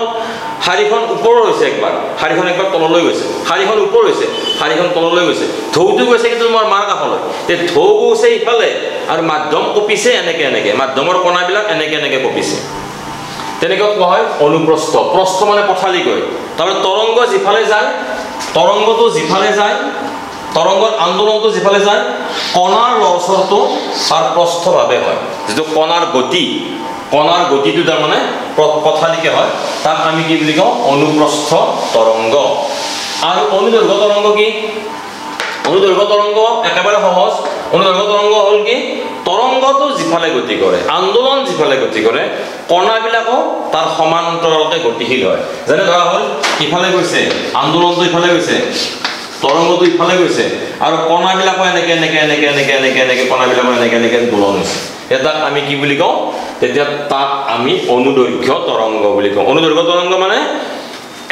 শাৰীখন ওপৰ হৈছে একবাৰ। শাৰীখন একবাৰ তললৈ গৈছে। শাৰীখন ওপৰ হৈছে। শাৰীখন তললৈ গৈছে। ঢৌটো গৈছে কিন্তু তোমাৰ মাৰ কাষলৈ। তে ঢৌ গৈছে ইফালে আৰু মাধ্যম কঁপিছে এনেকৈ এনেকৈ। মাধ্যমৰ কণাবিলাক এনেকৈ এনেকৈ কঁপিছে। তেনেকৈ কোৱা হয় অনুপ্ৰস্থ। প্ৰস্থ মানে পথালিকৈ তাৰমানে তৰংগ যিফালে যায় তৰংগটো যিফালে যায় তৰংগৰ আন্দোলনটো যিফালে যায় কণাৰ লৰচৰটো তাৰ প্ৰস্থভাৱে হয়। যিটো কণাৰ গতি কণাৰ গতিটো তাৰমানে পথালিকে হয়। তাক আমি কি বুলি কওঁ? অনুপ্ৰস্থ তৰংগ। আৰু অনুদৈৰ্ঘ্য তৰংগ কি? অনুদৈৰ্ঘ্য তৰংগ একেবাৰে সহজ। অনুদৈৰ্ঘ্য তৰংগ হ'ল কি? তৰংগটো যিফালে গতি কৰে আন্দোলন যিফালে গতি কৰে কণাবিলাকো তাৰ সমান্তৰালকে গতিশীল হয়। যেনে ধৰা হ'ল ইফালে গৈছে আন্দোলনটো ইফালে গৈছে তৰংগটো ইফালে গৈছে আৰু কণাবিলাকো এনেকে এনেকে এনেকে এনেকে এনেকে এনেকে কণাবিলাকো এনেকে এনেকে দোলন হৈছে। এটাক আমি কি বুলি কওঁ? তেতিয়া তাক আমি অনুদৈৰ্ঘ্য তৰংগ বুলি কওঁ। অনুদৈৰ্ঘ্য তৰংগ মানে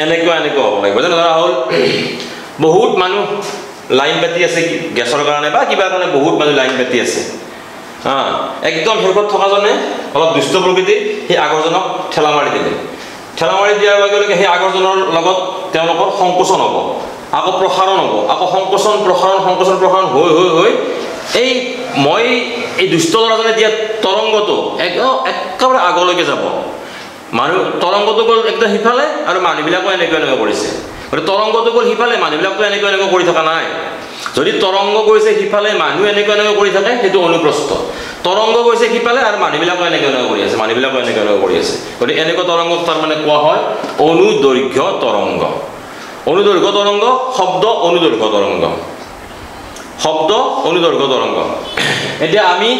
এনেকুৱা এনেকুৱা হ'ব লাগিব। যেনে ধৰা হ'ল বহুত মানুহ লাইন পাতি আছে গেছৰ কাৰণে বা কিবা কাৰণে বহুত মানুহ লাইন পাতি আছে। হা একদম শেষত থকাজনে অলপ দুষ্ট প্ৰকৃতিৰ সেই আগৰজনক ঠেলা মাৰি দিলে। ঠেলা মাৰি দিয়াৰ লগে লগে সেই আগৰজনৰ লগত তেওঁলোকৰ সংকোচন হ'ব আকৌ প্ৰসাৰণ হ'ব আকৌ সংকোচন প্ৰসাৰণ সংকোচন প্ৰসাৰণ হৈ হৈ হৈ এই মই এই দুষ্ট ল'ৰাজনে দিয়া তৰংগটো একেবাৰে আগলৈকে যাব। মানুহ তৰংগটো গ'ল একদম সিফালে আৰু মানুহবিলাকো এনেকুৱা এনেকুৱা কৰিছে। গতিকে তৰংগটো গ'ল সিফালে মানুহবিলাকতো এনেকুৱা এনেকুৱা কৰি থকা নাই। যদি তৰংগ গৈছে সিফালে মানুহ এনেকুৱা এনেকুৱা কৰি থাকে সেইটো অনুপ্ৰস্থ। তৰংগ গৈছে সিফালে আৰু মানুহবিলাকো এনেকুৱা এনেকুৱা কৰি আছে মানুহবিলাকো এনেকুৱা এনেকুৱা কৰি আছে। গতিকে এনেকুৱা তৰংগক তাৰমানে কোৱা হয় অনুদৈৰ্ঘ্য তৰংগ। অনুদৈৰ্ঘ্য তৰংগ শব্দ অনুদৈৰ্ঘ্য তৰংগ। শব্দ অনুদৈৰ্ঘ্য তৰংগ। এতিয়া আমি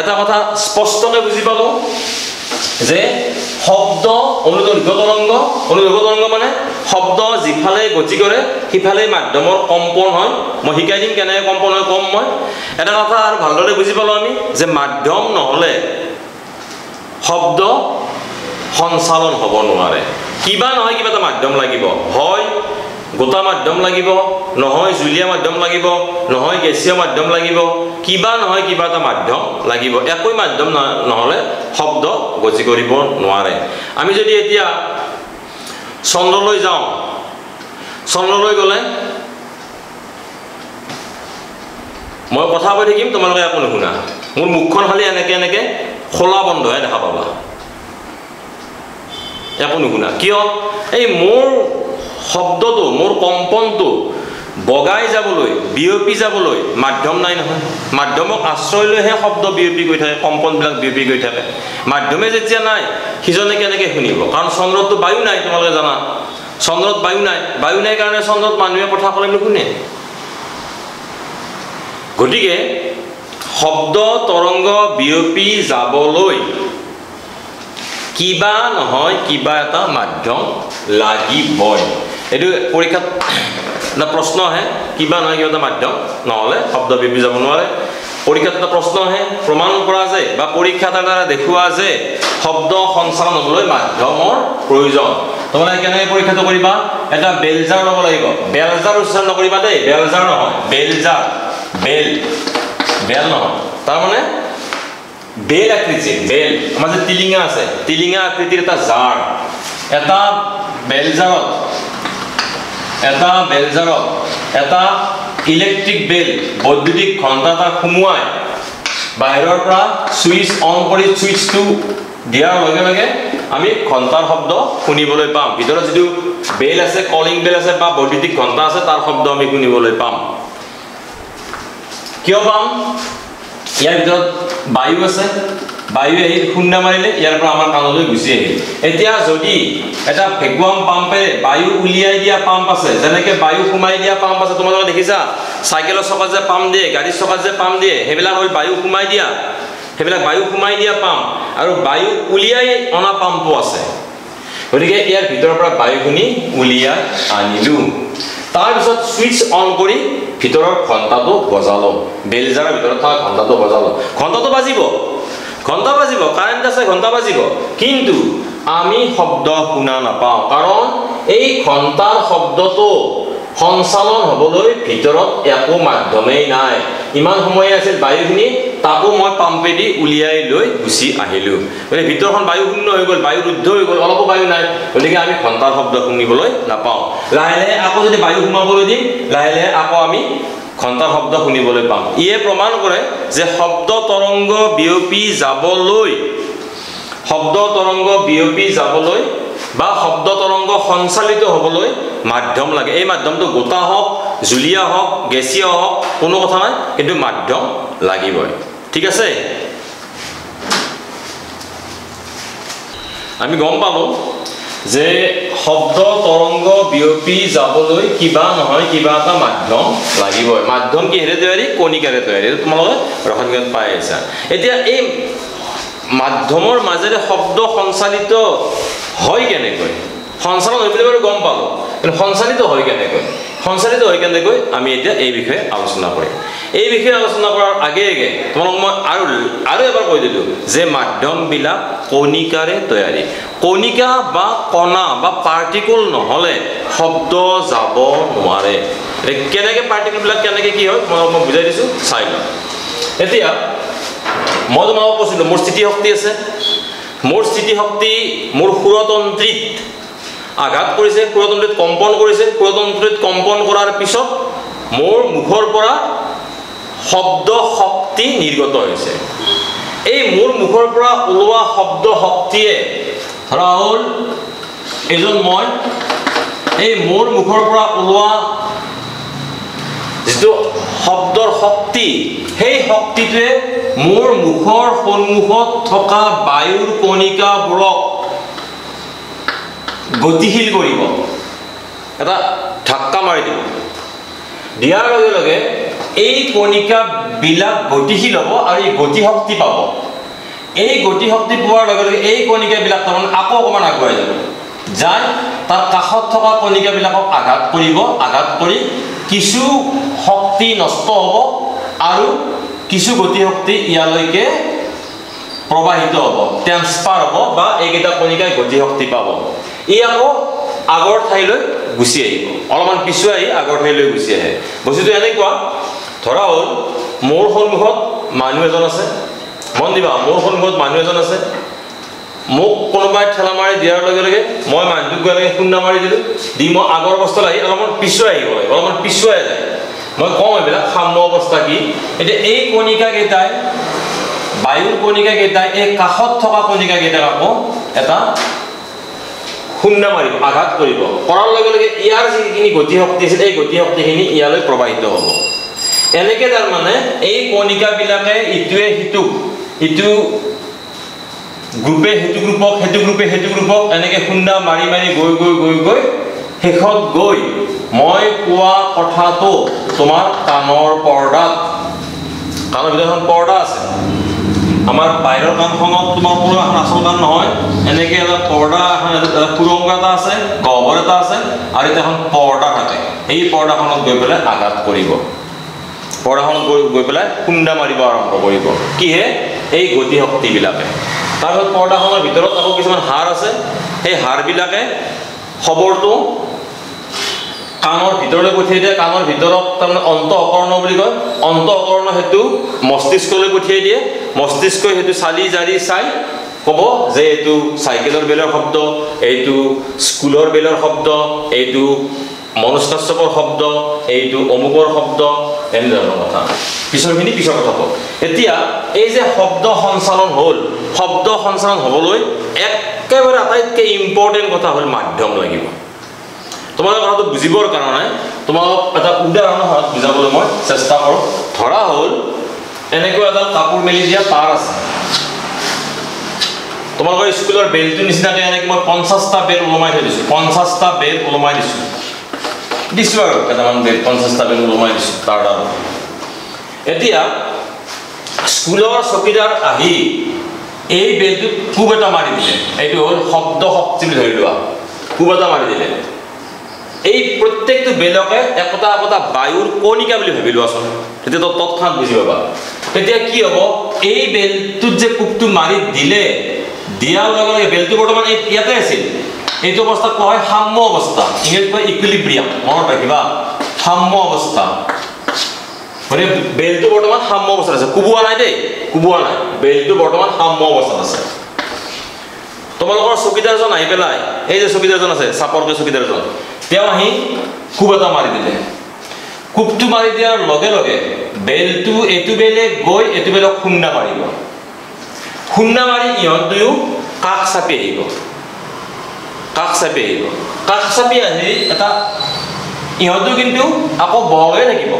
এটা কথা স্পষ্টকৈ বুজি পালোঁ। যে শব্দ অনুদৈৰ্ঘ্য তৰংগ অনুদৈৰ্ঘ্য তৰংগ মানে শব্দ যিফালে গতি কৰে সিফালে মাধ্যমৰ কম্পন হয়। মই শিকাই দিম কেনেকৈ কম্পন হয় কম মই। এটা কথা আৰু ভালদৰে বুজি পালোঁ আমি যে মাধ্যম নহ'লে শব্দ সঞ্চালন হ'ব নোৱাৰে। কিবা নহয় কিবা এটা মাধ্যম লাগিব। হয় গোটা মাধ্যম লাগিব নহয় জুলীয়া মাধ্যম লাগিব নহয় গেছীয় মাধ্যম লাগিব কিবা নহয় কিবা এটা মাধ্যম লাগিব একোই মাধ্যম নহ'লে শব্দ গতি কৰিব নোৱাৰে। আমি যদি এতিয়া চন্দ্ৰলৈ যাওঁ চন্দ্ৰলৈ গ'লে মই কথা কৈ থাকিম তোমালোকে একো নুশুনা। মোৰ মুখখন খালি এনেকৈ এনেকৈ খোলা বন্ধহে দেখা পাবা। একো নুশুনা। কিয়? এই মোৰ শব্দটো মোৰ কম্পনটো বগাই যাবলৈ বিয়পি যাবলৈ মাধ্যম নাই নহয়। মাধ্যমক আশ্ৰয় লৈহে শব্দ বিয়পি গৈ থাকে কম্পনবিলাক বিয়পি গৈ থাকে। মাধ্যমে যেতিয়া নাই সিজনে কেনেকৈ শুনিব? কাৰণ চন্দ্ৰততো বায়ু নাই তোমালোকে জানা। চন্দ্ৰত বায়ু নাই বায়ু নাই কাৰণে চন্দ্ৰত মানুহে কথা ক'লে নুশুনে। গতিকে শব্দ তৰংগ বিয়পি যাবলৈ কিবা নহয় কিবা এটা মাধ্যম লাগিবই। এইটো পৰীক্ষাত এটা প্ৰশ্ন আহে কিবা নহয় কিবা এটা মাধ্যম। নহ'লে শব্দ বিয়পি যাব নোৱাৰে। পৰীক্ষাত এটা প্ৰশ্ন আহে প্ৰমাণ কৰা যায় বা পৰীক্ষাত এটা দেখুওৱা যে শব্দ সঞ্চালন হ'বলৈ মাধ্যমৰ প্ৰয়োজন। তোমালোকে কেনেকৈ পৰীক্ষাটো কৰিবা? এটা বেলজাৰ ল'ব লাগিব। বেলজাৰ উচ্চাৰণ নকৰিবা দেই বেলজাৰ নহয় বেলজাৰ। বেল। বেল নহয়। তাৰমানে বেল আকৃতিৰ বেল। আমাৰ যে টিলিঙা আছে টিলিঙা আকৃতিৰ এটা জাৰ। এটা বেলজাৰত এটা বেলজাৰত এটা ইলেক্ট্ৰিক বেল বৈদ্যুতিক ঘণ্টা এটা সোমোৱাই বাহিৰৰ পৰা চুইচ অন কৰি চুইচটো দিয়াৰ লগে লগে আমি ঘণ্টাৰ শব্দ শুনিবলৈ পাম। ভিতৰত যিটো বেল আছে কলিং বেল আছে বা বৈদ্যুতিক ঘণ্টা আছে তাৰ শব্দ আমি শুনিবলৈ পাম। কিয় পাম? ইয়াৰ ভিতৰত বায়ু আছে বায়ুৱে আহি খুন্দা মাৰিলে ইয়াৰ পৰা আমাৰ কাণলৈ গুচি আহিল। এতিয়া যদি এটা ভেকুৱাম পাম্পেৰে বায়ু উলিয়াই দিয়া পাম্প আছে যেনেকৈ বায়ু সোমাই দিয়া পাম্প আছে তোমালোকে দেখিছা চাইকেলৰ চকাত যে পাম্প দিয়ে গাড়ীৰ চকাত যে পাম্প দিয়ে সেইবিলাক হ'ল বায়ু সোমাই দিয়া। সেইবিলাক বায়ু সোমাই দিয়া পাম্প আৰু বায়ু উলিয়াই অনা পাম্পো আছে। গতিকে ইয়াৰ ভিতৰৰ পৰা বায়ুখিনি উলিয়াই আনিলোঁ। তাৰপিছত চুইচ অন কৰি ভিতৰৰ ঘণ্টাটো বজালোঁ। বেলজাৰৰ ভিতৰত থকা ঘণ্টাটো বজালোঁ। ঘণ্টাটো বাজিব। ঘণ্টা বাজিব। কাৰেণ্ট আছে ঘণ্টা বাজিব। কিন্তু আমি শব্দ শুনা নাপাওঁ। কাৰণ এই ঘণ্টাৰ শব্দটো সঞ্চালন হ'বলৈ ভিতৰত একো মাধ্যমেই নাই। ইমান সময়ে আছিল বায়ুখিনি তাকো মই পাম্পেদি উলিয়াই লৈ গুচি আহিলোঁ। গতিকে ভিতৰখন বায়ু শূন্য হৈ গ'ল বায়ু ৰুদ্ধ হৈ গ'ল অলপো বায়ু নাই। গতিকে আমি ঘণ্টাৰ শব্দ শুনিবলৈ নাপাওঁ। লাহে লাহে আকৌ যদি বায়ু সোমাবলৈ দিম লাহে লাহে আকৌ আমি ঘণ্টাৰ শব্দ শুনিবলৈ পাম। ইয়ে প্ৰমাণ কৰে যে শব্দ তৰংগ বিয়পি যাবলৈ শব্দ তৰংগ বিয়পি যাবলৈ বা শব্দ তৰংগ সঞ্চালিত হ'বলৈ মাধ্যম লাগে। এই মাধ্যমটো গোটা হওক জুলীয়া হওক গেছীয় হওক কোনো কথা নাই কিন্তু মাধ্যম লাগিবই। ঠিক আছে? আমি গম পালোঁ যে শব্দ তৰংগ বিয়পি যাবলৈ কিবা নহয় কিবা এটা মাধ্যম লাগিবই। মাধ্যম কিহেৰে তৈয়াৰী? কণিকাৰে তৈয়াৰী। এইটো তোমালোকে ৰসায়ন পাই আহিছা এতিয়া এই মাধ্যমৰ মাজেৰে শব্দ সঞ্চালিত হয় কেনেকৈ? সঞ্চালন হৈ বুলি বাৰু গম পালোঁ। কিন্তু সঞ্চালিত হয় কেনেকৈ? সঞ্চালিত হয় কেনেকৈ? আমি এতিয়া এই বিষয়ে আলোচনা কৰিম। এই বিষয়ে আলোচনা কৰাৰ আগে আগে তোমালোক মই আৰু আৰু এবাৰ কৈ দিলোঁ যে মাধ্যমবিলাক কণিকাৰে তৈয়াৰী। কণিকা বা কণা বা পাৰ্টিকুল নহ'লে শব্দ যাব নোৱাৰে। কেনেকৈ পাৰ্টিকুলবিলাক কেনেকৈ কি হয় তোমালোক মই বুজাই দিছোঁ। চাই লওঁ এতিয়া মই তোমালোকক কৈছিলোঁ মোৰ স্থিতিশক্তি আছে। মোৰ স্থিতিশক্তি মোৰ সুৰতন্ত্ৰীত আঘাত কৰিছে সুৰতন্ত্ৰীত কম্পন কৰিছে। সুৰতন্ত্ৰীত কম্পন কৰাৰ পিছত মোৰ মুখৰ পৰা শব্দ শক্তি নিৰ্গত হৈছে। এই মোৰ মুখৰ পৰা ওলোৱা শব্দ শক্তিয়ে ধৰা হ'ল এজন মই এই মোৰ মুখৰ পৰা ওলোৱা যিটো শব্দৰ শক্তি সেই শক্তিটোৱে মোৰ মুখৰ সন্মুখত থকা বায়ুৰ কণিকাবোৰক গতিশীল কৰিব। এটা ধাক্কা মাৰি দিব। দিয়াৰ লগে লগে এই কণিকাবিলাক গতিশীল হ'ব আৰু এই গতিশক্তি পাব। এই গতিশক্তি পোৱাৰ লগে লগে এই কণিকাবিলাক তাৰমানে আকৌ অকণমান আগুৱাই যাব। যাই তাৰ কাষত থকা কণিকাবিলাকক আঘাত কৰিব আঘাত কৰি কিছু শক্তি নষ্ট হ'ব আৰু কিছু গতিশক্তি ইয়ালৈকে প্ৰবাহিত হ'ব ট্ৰেন্সফাৰ হ'ব বা এইকেইটা কণিকাই গতিশক্তি পাব। ই আকৌ আগৰ ঠাইলৈ গুচি আহিব। অলপমান পিছুৱাই আগৰ ঠাইলৈ গুচি আহে। বস্তুটো এনেকুৱা ধৰা হ'ল মোৰ সন্মুখত মানুহ এজন আছে। মন দিবা মোৰ সন্মুখত মানুহ এজন আছে। মোক কোনোবাই ঠেলা মাৰি দিয়াৰ লগে লগে মই মানুহটোক গৈ এনেকৈ খুন্দা মাৰি দিলোঁ। দি মই আগৰ অৱস্থালৈ আহি অলপমান পিছুৱাই আহিব লাগে অলপমান পিছুৱাই যায়। মই কওঁ এইবিলাক সাম্য অৱস্থা কি? এতিয়া এই কণিকাকেইটাই বায়ুৰ কণিকাকেইটাই এই কাষত থকা কণিকাকেইটাক আকৌ এটা খুন্দা মাৰিব আঘাত কৰিব। কৰাৰ লগে লগে ইয়াৰ যিখিনি গতি শক্তি আছিল এই গতি শক্তিখিনি ইয়ালৈ প্ৰবাহিত হ'ব। এনেকে তাৰমানে এই কণিকাবিলাকে ইটোৱে সিটোক ইটো গ্ৰুপে সেইটো গ্ৰুপক সেইটো গ্ৰুপে সেইটো গ্ৰুপক এনেকে খুন্দা মাৰি মাৰি গৈ গৈ গৈ গৈ শেষত গৈ মই কোৱা কথাটো তোমাৰ কাণৰ পৰ্দাত। কাণৰ ভিতৰত এখন পৰ্দা আছে। আমাৰ বাহিৰৰ কাণখনত তোমাৰ কোনো এখন আচল কাণ নহয়। এনেকে এটা পৰ্দা এখন সুৰংগ এটা আছে গহ্বৰ এটা আছে আৰু এতিয়া এখন পৰ্দা থাকে। এই পৰ্দাখনত গৈ পেলাই আঘাত কৰিব। পৰ্দাখনত গৈ গৈ পেলাই খুন্দা মাৰিব আৰম্ভ কৰিব। কিহে? এই গতি শক্তিবিলাকে তাৰপিছত পৰ্দাখনৰ ভিতৰত আকৌ কিছুমান হাড় আছে। সেই হাড়বিলাকে খবৰটো কাণৰ ভিতৰলৈ পঠিয়াই দিয়ে। কাণৰ ভিতৰত তাৰমানে অন্তঃকৰ্ণ বুলি কয়। অন্তঃকৰ্ণ সেইটো মস্তিষ্কলৈ পঠিয়াই দিয়ে। মস্তিষ্কই সেইটো চালি জাৰি চাই ক'ব যে এইটো চাইকেলৰ বেলৰ শব্দ এইটো স্কুলৰ বেলৰ শব্দ এইটো মনোজ কাশ্যপৰ শব্দ এইটো অমুকৰ শব্দ এনেধৰণৰ কথা। পিছৰখিনি পিছৰ কথা কওঁ। এতিয়া এই যে শব্দ সঞ্চালন হ'ল শব্দ সঞ্চালন হ'বলৈ একেবাৰে আটাইতকৈ ইম্পৰ্টেণ্ট কথা হ'ল মাধ্যম লাগিব। তোমালোকে কথাটো বুজিবৰ কাৰণে তোমালোক এটা উদাহৰণৰ সহায়ত বুজাবলৈ মই চেষ্টা কৰোঁ। ধৰা হ'ল এনেকুৱা এডাল কাপোৰ মেলি দিয়া তাঁৰ আছে। তোমালোকৰ স্কুলৰ বেলটোৰ নিচিনাকৈ এনেকৈ মই পঞ্চাছটা বেল ওলমাই থৈ দিছোঁ। পঞ্চাছটা বেল ওলমাই দিছোঁ। দিছোঁ আৰু কেইটামান বেল পঞ্চাছটা বেল ওলমাই দিছোঁ তাৰ দ্বাৰা। এতিয়া স্কুলৰ চকীদাৰ আহি এই বেলটোত কোব এটা মাৰি দিলে। এইটো হ'ল শব্দ শক্তি বুলি ধৰি লোৱা। কোব এটা মাৰি দিলে। এই প্ৰত্যেকটো বেলকে একোটা একোটা বায়ুৰ কণিকা বুলি ভাবি লোৱাচোন। তেতিয়া তই তৎক্ষণাত বুজি পাবা। তেতিয়া কি হ'ব? এই বেলটোত যে কোবটো মাৰি দিলে দিয়াৰ লগে লগে বেলটো বৰ্তমান এই ইয়াতে আছিল। এইটো অৱস্থাত কোৱা হয় সাম্য অৱস্থা। ইংৰাজীত কয় ইকুইলিব্ৰিয়াম মনত ৰাখিবা। সাম্য অৱস্থা। বৰ্তমান সাম্য অৱস্থাত আছে। কোবোৱা নাই দেই কোবোৱা নাই। বেলটো বৰ্তমান সাম্য অৱস্থাত আছে। তোমালোকৰ চকীদাৰজন আহি পেলাই এই যে চকীদাৰজন আছে চাপৰকে চকীদাৰজন তেওঁ আহি কোব এটা মাৰি দিলে। কোবটো মাৰি দিয়াৰ লগে লগে বেলটো এইটো বেলে গৈ এইটো বেলক খুন্দা মাৰিব। খুন্দা মাৰি ইহঁত দুয়ো কাষ চাপি আহিব। কাষ চাপি আহিব। কাষ চাপি আহি এটা ইহঁতো কিন্তু আকৌ বহলৈ থাকিব।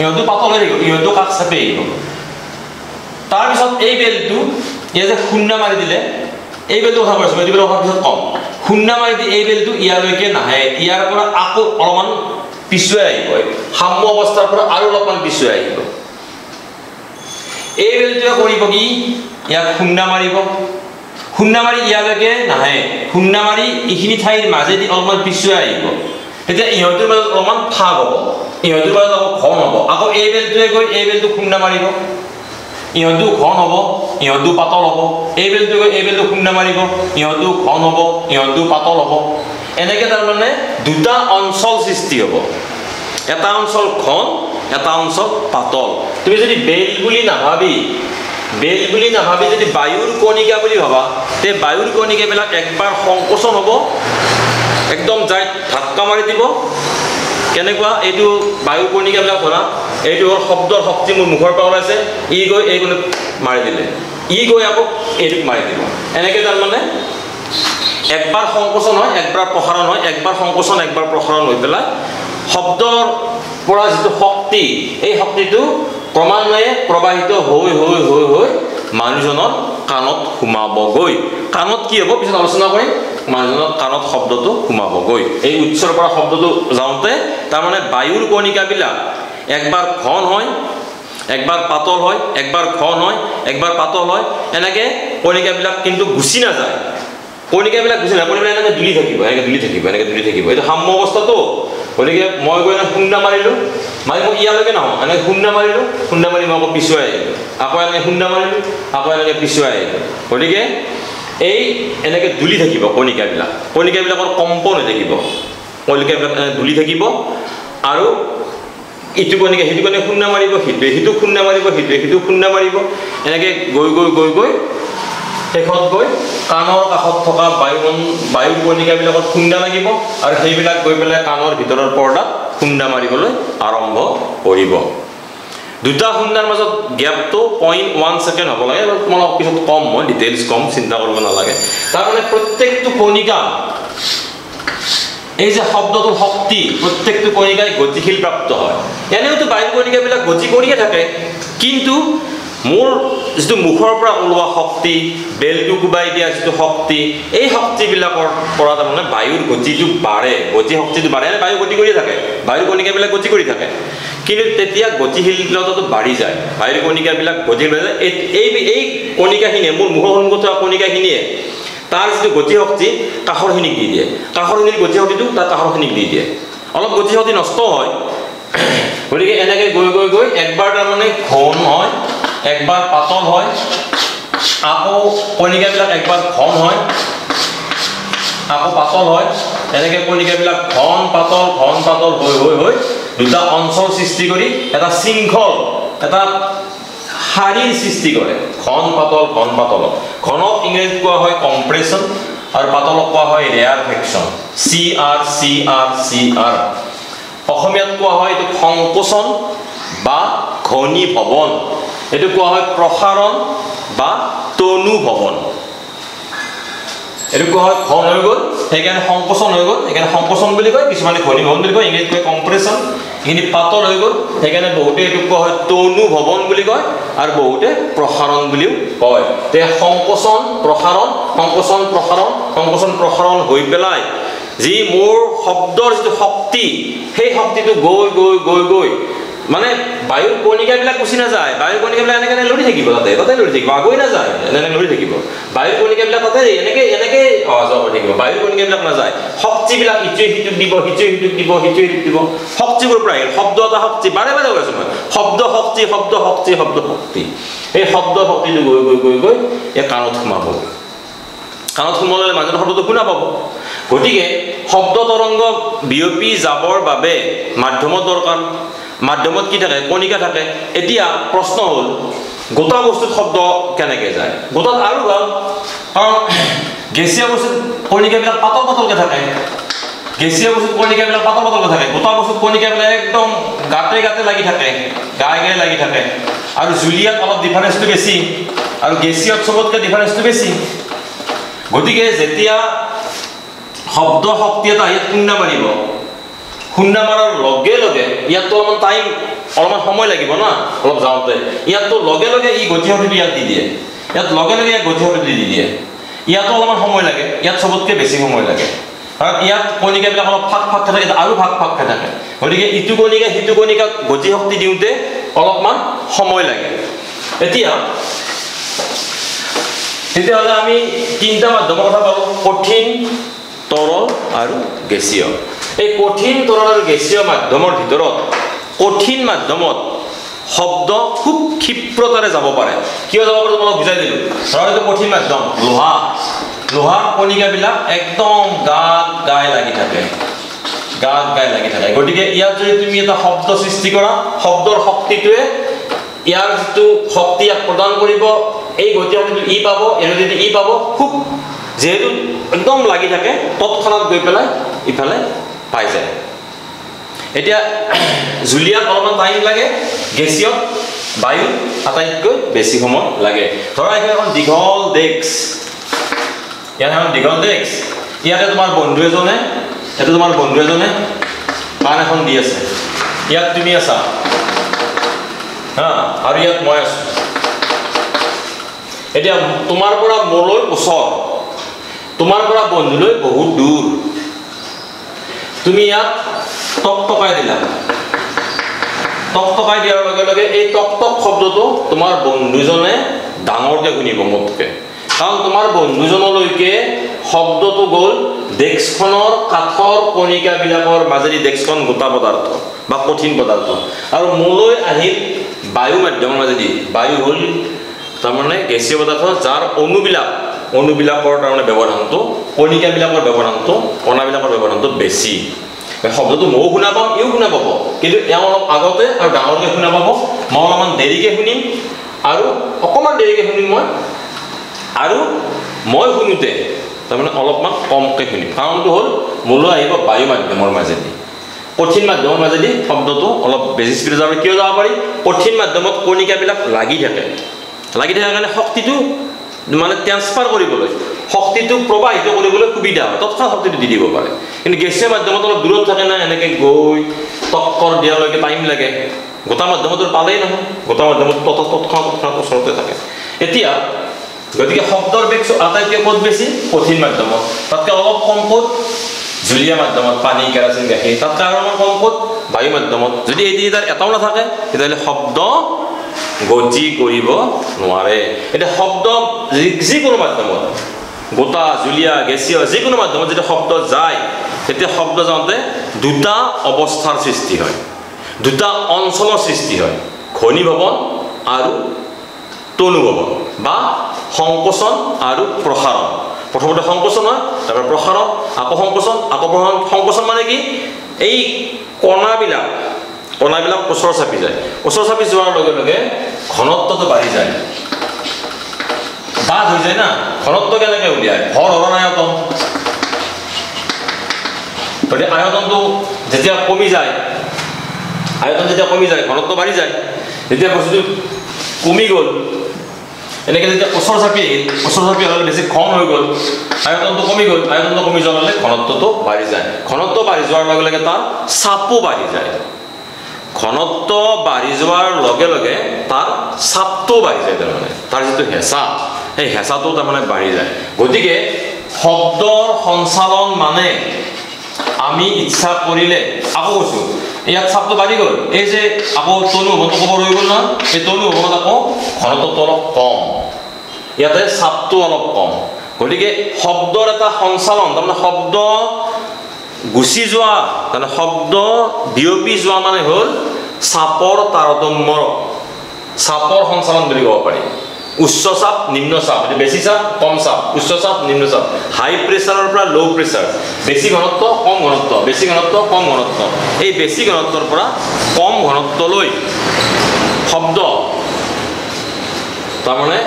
ইহঁতো পাতল থাকিব ইহঁতো কাষ চাপি আহিব তাৰপিছত এই বেলটো ইয়ে যে খুন্দা মাৰি দিলে এই বেলটো কথা কৈছোঁ এইটো বেল অহাৰ পিছত কম খুন্দা মাৰি দি এই বেলটো ইয়ালৈকে নাহে ইয়াৰ পৰা আকৌ অলপমান পিছুৱাই আহিব সাম্য অৱস্থাৰ পৰা আৰু অলপমান পিছুৱাই আহিব এই বেলটোৱে কৰিব কি ইয়াক খুন্দা মাৰিব খুন্দা মাৰি ইয়ালৈকে নাহে খুন্দা মাৰি এইখিনি ঠাইৰ মাজেদি অলপমান পিছুৱাই আহিব তেতিয়া ইহঁতৰ মাজত অলপমান ফাগ হ'ব ইহঁতৰ মাজত আকৌ ঘন হ'ব আকৌ এই বেলটোৱে গৈ এই বেলটো খুন্দা মাৰিব ইহঁতো ঘন হ'ব ইহঁতো পাতল হ'ব এই বেলটো গৈ এই বেলটো খুন্দা মাৰিব ইহঁতো ঘন হ'ব ইহঁতো পাতল হ'ব এনেকৈ তাৰমানে দুটা অঞ্চল সৃষ্টি হ'ব এটা অঞ্চল ঘন এটা অঞ্চল পাতল তুমি যদি বেল বুলি নাভাবি বেল বুলি নাভাবি যদি বায়ুৰ কণিকা বুলি ভাবা তে বায়ুৰ কণিকাবিলাক একবাৰ সংকোচন হ'ব একদম যাই ধাক্কা মাৰি দিব। কেনেকুৱা? এইটো বায়ু কণিকাবিলাক ধৰা এইটো শব্দৰ শক্তি মোৰ মুখৰ পৰা ওলাইছে। ই গৈ এই কোণত মাৰি দিলে। ই গৈ আকৌ এইটোক মাৰি দিব। এনেকৈ তাৰমানে একবাৰ সংকোচন হয় একবাৰ প্ৰসাৰণ হয় একবাৰ সংকোচন একবাৰ প্ৰসাৰণ হৈ পেলাই শব্দৰ পৰা যিটো শক্তি এই শক্তিটো ক্ৰমান্বয়ে প্ৰবাহিত হৈ হৈ হৈ হৈ মানুহজনৰ কাণত সোমাবগৈ। কাণত কি হ'ব? পিছত আলোচনা কৰিম। মানুহজনৰ কাণত শব্দটো সোমাবগৈ। এই উৎসৰ পৰা শব্দটো যাওঁতে তাৰমানে বায়ুৰ কণিকাবিলাক একবাৰ ঘন হয় একবাৰ পাতল হয় একবাৰ ঘন হয় একবাৰ পাতল হয় এনেকৈ কণিকাবিলাক কিন্তু গুচি নাযায়। কণিকাবিলাক গুচি নাযায় কণিকাবিলাক এনেকৈ দুলি থাকিব এনেকৈ দুলি থাকিব এনেকৈ দুলি থাকিব। এইটো সাম্য অৱস্থাটো। গতিকে মই গৈ এনেকৈ খুন্দা মাৰিলোঁ। মাৰি মই ইয়ালৈকে নহওঁ এনেকৈ খুন্দা মাৰিলোঁ খুন্দা মাৰি মই আকৌ পিছুৱাই আহিলোঁ। আকৌ এনেকৈ খুন্দা মাৰিলোঁ আকৌ এনেকৈ পিছুৱাই আহিলোঁ। গতিকে এই এনেকৈ দুলি থাকিব কণিকাবিলাক। কণিকাবিলাকৰ কম্পন হৈ থাকিব। কণিকাবিলাক এনে দুলি থাকিব আৰু ইটো কণিকা সিটো কণিকা খুন্দা মাৰিব সিটোৱে সিটো খুন্দা মাৰিব সিটোৱে সিটো খুন্দা মাৰিব। এনেকৈ গৈ গৈ গৈ গৈ শেষত গৈ কাণৰ কাষত থকা বায়ু বায়ু কণিকাবিলাকত খুন্দা লাগিব আৰু সেইবিলাক গৈ পেলাই কাণৰ ভিতৰৰ পৰ্দাত খুন্দা মাৰিবলৈ আৰম্ভ কৰিব। দুটা খুন্দাৰ মাজত গেপটো পইণ্ট ওৱান ছেকেণ্ড হ'ব লাগে। তোমালোকক পিছত কম মই ডিটেইলছ কম চিন্তা কৰিব নালাগে। তাৰমানে প্ৰত্যেকটো কণিকা এই যে শব্দটোৰ শক্তি প্ৰত্যেকটো কণিকাই গতিশীল প্ৰাপ্ত হয়। এনেওতো বায়ু কণিকাবিলাক গতি কৰিয়ে থাকে কিন্তু মোৰ যিটো মুখৰ পৰা ওলোৱা শক্তি বেলটো কোবাই দিয়া যিটো শক্তি এই শক্তিবিলাকৰ পৰা তাৰমানে বায়ুৰ গতিটো বাঢ়ে গতি শক্তিটো বাঢ়ে। বায়ু গতি কৰিয়ে থাকে। বায়ুৰ কণিকাবিলাক গতি কৰি থাকে। কিন্তু তেতিয়া গতিশীলতাটো বাঢ়ি যায়। বায়ুৰ কণিকাবিলাক গতিশীল হৈ যায়। এই কণিকাখিনিয়ে মোৰ মুখৰ সন্মুখত থকা কণিকাখিনিয়ে তাৰ যিটো গতিশক্তি কাষৰখিনিক দি দিয়ে। কাষৰখিনিৰ গতিশক্তিটো তাৰ কাষৰখিনিক দি দিয়ে। অলপ গতিশক্তি নষ্ট হয়। [coughs] গতিকে এনেকৈ গৈ গৈ গৈ একবাৰ তাৰমানে ঘন হয় একবাৰ পাতল হয় আকৌ কণিকাবিলাক একবাৰ ঘন হয় আকৌ পাতল হয় এনেকৈ কণিকাবিলাক ঘন পাতল ঘন পাতল হৈ হৈ হৈ দুটা অঞ্চল সৃষ্টি কৰি এটা শৃংখল এটা শাৰীৰ সৃষ্টি কৰে। ঘন পাতল ঘন পাতল ঘনক ইংৰাজীত কোৱা হয় কম্প্ৰেশ্যন আৰু পাতলক কোৱা হয় rarefaction C R C R C R অসমীয়াত কোৱা হয় এইটো সংকোচন বা ঘনীভৱন। এইটো কোৱা হয় প্ৰসাৰণ বা তনুভৱন। এইটো কোৱা হয় ঘন হৈ গ'ল সেইকাৰণে সংকোচন হৈ গ'ল। সেইকাৰণে সংকোচন বুলি কয় কিছুমানে ঘনীভৱন বুলি কয় ইংৰাজীত কয় কম্প্ৰেশ্যন এইখিনি পাতল হৈ গ'ল। সেইকাৰণে বহুতে এইটো কোৱা হয় তনুভৱন বুলি কয় আৰু বহুতে প্ৰসাৰণ বুলিও কয়। তে সংকোচন প্ৰসাৰণ সংকোচন প্ৰসাৰণ সংকোচন প্ৰসাৰণ হৈ পেলাই যি মোৰ শব্দৰ যিটো শক্তি সেই শক্তিটো গৈ গৈ গৈ গৈ মানে বায়ুৰ কণিকাবিলাক গুচি নাযায়। বায়ুৰ কণিকাবিলাক এনেকৈ লৰি থাকিব তাতে তাতে লৰি থাকিব আগুৱাই নাযায় এনেকৈ লৰি থাকিব। বায়ুৰ কণিকাবিলাক তাতে এনেকৈ এনেকৈ অহা যোৱা কৰি থাকিব বায়ুৰ কণিকাবিলাক নাযায়। শক্তিবিলাক ইটোৱে সিটোক দিব সিটোৱে সিটোক দিব সিটোৱে সিটোক দিব। শক্তিবোৰ পৰা আহিল শব্দ এটা শক্তি বাৰে বাৰে কৈ আছোঁ মই শব্দ শক্তি শব্দ শক্তি শব্দ শক্তি। সেই শব্দ শক্তিটো গৈ গৈ গৈ গৈ এই কাণত সোমাব। কাণত সোমালে মাজত শব্দটো শুনা পাব গতিকে শব্দ তৰংগ বিয়পি যাবৰ বাবে মাধ্যমৰ দৰকাৰ। মাধ্যমত কি থাকে কণিকা থাকে এতিয়া প্ৰশ্ন হ'ল গোটা বস্তুত শব্দ কেনেকৈ যায়? গোটাত আৰু ভাল। কাৰণ গেছীয়া বস্তুত কণিকাবিলাক পাতল পাতলকৈ থাকে। গেছীয়া বস্তুত কণিকাবিলাক পাতল পাতলকৈ থাকে। গোটা বস্তুত কণিকাবিলাক একদম গাতে গাতে লাগি থাকে গায়ে গায়ে লাগি থাকে। আৰু জুলীয়াত অলপ ডিফাৰেঞ্চটো বেছি আৰু গেছীয়ত চবতকৈ ডিফাৰেঞ্চটো বেছি। গতিকে যেতিয়া শব্দ শক্তি এটা ইয়াত খুন্দা মাৰিব খুন্দা মাৰাৰ লগে লগে ইয়াততো অলপমান টাইম অলপমান সময় লাগিব না অলপ যাওঁতে। ইয়াততো লগে লগে ই গতিশক্তিটো ইয়াত দি দিয়ে। ইয়াত লগে লগে ইয়াত গতিশক্তিটো দি দিয়ে। ইয়াতো অলপমান সময় লাগে ইয়াত চবতকৈ বেছি সময় লাগে। কাৰণ ইয়াত কণিকাবিলাক অলপ ফাক ফাক থাকে আৰু ফাক ফাক থাকে। গতিকে ইটো কণিকা সিটো কণিকাক গতিশক্তি দিওঁতে অলপমান সময় লাগে। এতিয়া তেতিয়াহ'লে আমি তিনিটা মাধ্যমৰ কথা পালোঁ। কঠিন তৰল আৰু গেছীয় এই কঠিন তৰল আৰু গেছীয় মাধ্যমৰ ভিতৰত কঠিন মাধ্যমত শব্দ খুব ক্ষিপ্ৰতাৰে যাব পাৰে। কিয় যাব পাৰে তোমাক বুজাই দিলোঁ ধৰা এইটো কঠিন মাধ্যম লোহা লোহাৰ কণিকাবিলাক একদম গাত গাই লাগি থাকে গাত গাই লাগি থাকে গতিকে ইয়াত যদি তুমি এটা শব্দ সৃষ্টি কৰা শব্দৰ শক্তিটোৱে ইয়াৰ যিটো শক্তি ইয়াক প্ৰদান কৰিব এই গতি ই পাব এইটো যদি ই পাব খুব যিহেতু একদম লাগি থাকে তৎক্ষণাত গৈ পেলাই ইফালে পাই যায়। এতিয়া [clears throat] জুলীয়াত অলপমান টাইম লাগে গেছীয়ত বায়ুত আটাইতকৈ বেছি সময় লাগে। ধৰা এইখন এখন দীঘল ডেস্ক ইয়াত এখন দীঘল ডেস্ক ইয়াতে তোমাৰ বন্ধু এজনে ইয়াতে তোমাৰ বন্ধু এজনে পাণ এখন দি আছে। ইয়াত তুমি আছা। হা আৰু ইয়াত মই আছোঁ। এতিয়া তোমাৰ পৰা মোলৈ ওচৰ। তোমাৰ পৰা বন্ধুলৈ বহুত দূৰ তুমি ইয়াত টক টকাই দিলা। টক টকাই দিয়াৰ লগে লগে এই টক টক শব্দটো তোমাৰ বন্ধুজনে ডাঙৰকৈ শুনিব মোতকৈ। কাৰণ তোমাৰ বন্ধুজনলৈকে শব্দটো গ'ল ডেস্কখনৰ কাঠৰ কণিকাবিলাকৰ মাজেদি ডেস্কখন গোটা পদাৰ্থ বা কঠিন পদাৰ্থ। আৰু মোলৈ আহিল বায়ু মাধ্যমৰ মাজেদি বায়ু হ'ল তাৰমানে গেছীয় পদাৰ্থ যাৰ অণুবিলাক অণুবিলাকৰ তাৰমানে ব্যৱধানটো কণিকাবিলাকৰ ব্যৱধানটো কণাবিলাকৰ ব্যৱধানটো বেছি। শব্দটো ময়ো শুনা পাম ইও শুনা পাব। কিন্তু এওঁ অলপ আগতে আৰু ডাঙৰকৈ শুনা পাব। মই অলপমান দেৰিকৈ শুনিম আৰু অকণমান দেৰিকৈ শুনিম মই। আৰু মই শুনোতে তাৰমানে অলপমান কমকৈ শুনিম। কাৰণটো হ'ল মোলৈ আহিব বায়ু মাধ্যমৰ মাজেদি। কঠিন মাধ্যমৰ মাজেদি শব্দটো অলপ বেছি স্পীডত যাব পাৰি কিয় যাব পাৰি? কঠিন মাধ্যমত কণিকাবিলাক লাগি থাকে। লাগি থকাৰ কাৰণে শক্তিটো মানে ট্ৰেন্সফাৰ কৰিবলৈ শক্তিটো প্ৰবাহিত কৰিবলৈ সুবিধা হয়। তৎক্ষণাত শক্তিটো দি দিব পাৰে। কিন্তু গেছীয় মাধ্যমত অলপ দূৰত থাকে না এনেকৈ গৈ টক্কৰ দিয়ালৈকে টাইম লাগে। গোটা মাধ্যমতো পালেই নহয়। গোটা মাধ্যমত তৎ তৎক্ষণাত তৎক্ষণাত ওচৰতে থাকে। এতিয়া গতিকে শব্দৰ বেগ আটাইতকৈ ক'ত বেছি? কঠিন মাধ্যমত। তাতকৈ অলপ কম ক'ত? জুলীয়া মাধ্যমত পানী কেৰাচিন গাখীৰ। তাতকৈ আৰু অলপ কম ক'ত? বায়ু মাধ্যমত। যদি এই তিনিটাৰ এটাও নাথাকে তেতিয়াহ'লে শব্দ গতি কৰিব নোৱাৰে। এতিয়া শব্দ যিকোনো মাধ্যমত গোটা জুলীয়া গেছীয় যিকোনো মাধ্যমত যেতিয়া শব্দ যায় তেতিয়া শব্দ যাওঁতে দুটা অৱস্থাৰ সৃষ্টি হয়। দুটা অঞ্চলৰ সৃষ্টি হয় ঘনীভৱন আৰু তনুভৱন বা সংকোচন আৰু প্ৰসাৰণ। প্ৰথমতে সংকোচন হয় তাৰপৰা প্ৰসাৰণ আকৌ সংকোচন আকৌ প্ৰসাৰণ। সংকোচন মানে কি? এই কণাবিলাক কণাবিলাক ওচৰ চাপি যায়। ওচৰ চাপি যোৱাৰ লগে লগে ঘনত্বটো বাঢ়ি যায়। বাদ হৈ যায় না। ঘনত্ব কেনেকৈ উলিয়ায়? ভৰ হৰণ আয়তন? গতিকে আয়তনটো যেতিয়া কমি যায় আয়তন যেতিয়া কমি যায় ঘনত্ব বাঢ়ি যায় যেতিয়া বস্তুটো কমি গ'ল। এনেকৈ যেতিয়া ওচৰ চাপি আহিল ওচৰ চাপি হ'লে বেছি ঘন হৈ গ'ল। আয়তনটো কমি গ'ল আয়তনটো কমি যোৱাৰ লগে ঘনত্বটো বাঢ়ি যায়। ঘনত্ব বাঢ়ি যোৱাৰ লগে লগে তাৰ চাপো বাঢ়ি যায়। ঘনত্ব বাঢ়ি যোৱাৰ লগে লগে তাৰ চাপটো বাঢ়ি যায় তাৰমানে। তাৰ যিটো হেঁচা সেই হেঁচাটো তাৰমানে বাঢ়ি যায়। গতিকে শব্দৰ সঞ্চালন মানে আমি ইচ্ছা কৰিলে আকৌ কৈছোঁ ইয়াত চাপটো বাঢ়ি গ'ল। এই যে আকৌ তনু ভৱনটো ক'ব ৰৈ গ'ল নহয় এই তনু ভৱনত আকৌ ঘনত্বটো অলপ কম। ইয়াতে চাপটো অলপ কম। গতিকে শব্দৰ এটা সঞ্চালন তাৰমানে শব্দ গুচি যোৱা তাৰমানে শব্দ বিয়পি যোৱা মানে হ'ল চাপৰ তাৰতম্য। চাপৰ সঞ্চালন বুলি ক'ব পাৰি। উচ্চ চাপ নিম্ন চাপ বেছি চাপ কম চাপ। উচ্চ চাপ নিম্ন চাপ। হাই প্ৰেছাৰৰ পৰা ল' প্ৰেছাৰ বেছি ঘনত্ব কম ঘনত্ব। বেছি ঘনত্ব কম ঘনত্ব। এই বেছি ঘনত্বৰ পৰা কম ঘনত্বলৈ শব্দ। তাৰমানে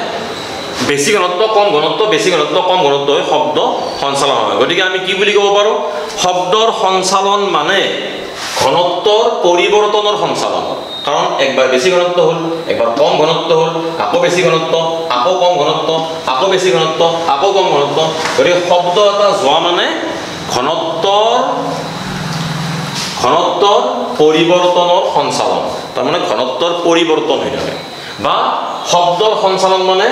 বেছি ঘনত্ব কম ঘনত্ব বেছি ঘনত্ব কম ঘনত্ব হৈ শব্দ সঞ্চালন হয়। গতিকে আমি কি বুলি ক'ব পাৰোঁ? শব্দৰ সঞ্চালন মানে ঘনত্বৰ পৰিৱৰ্তনৰ সঞ্চালন। কাৰণ একবাৰ বেছি ঘনত্ব হ'ল একবাৰ কম ঘনত্ব হ'ল আকৌ বেছি ঘনত্ব আকৌ কম ঘনত্ব আকৌ বেছি ঘনত্ব আকৌ কম ঘনত্ব। গতিকে শব্দ এটা যোৱা মানে ঘনত্বৰ ঘনত্বৰ পৰিৱৰ্তনৰ সঞ্চালন। তাৰমানে ঘনত্বৰ পৰিৱৰ্তন হৈ থাকে। বা শব্দৰ সঞ্চালন মানে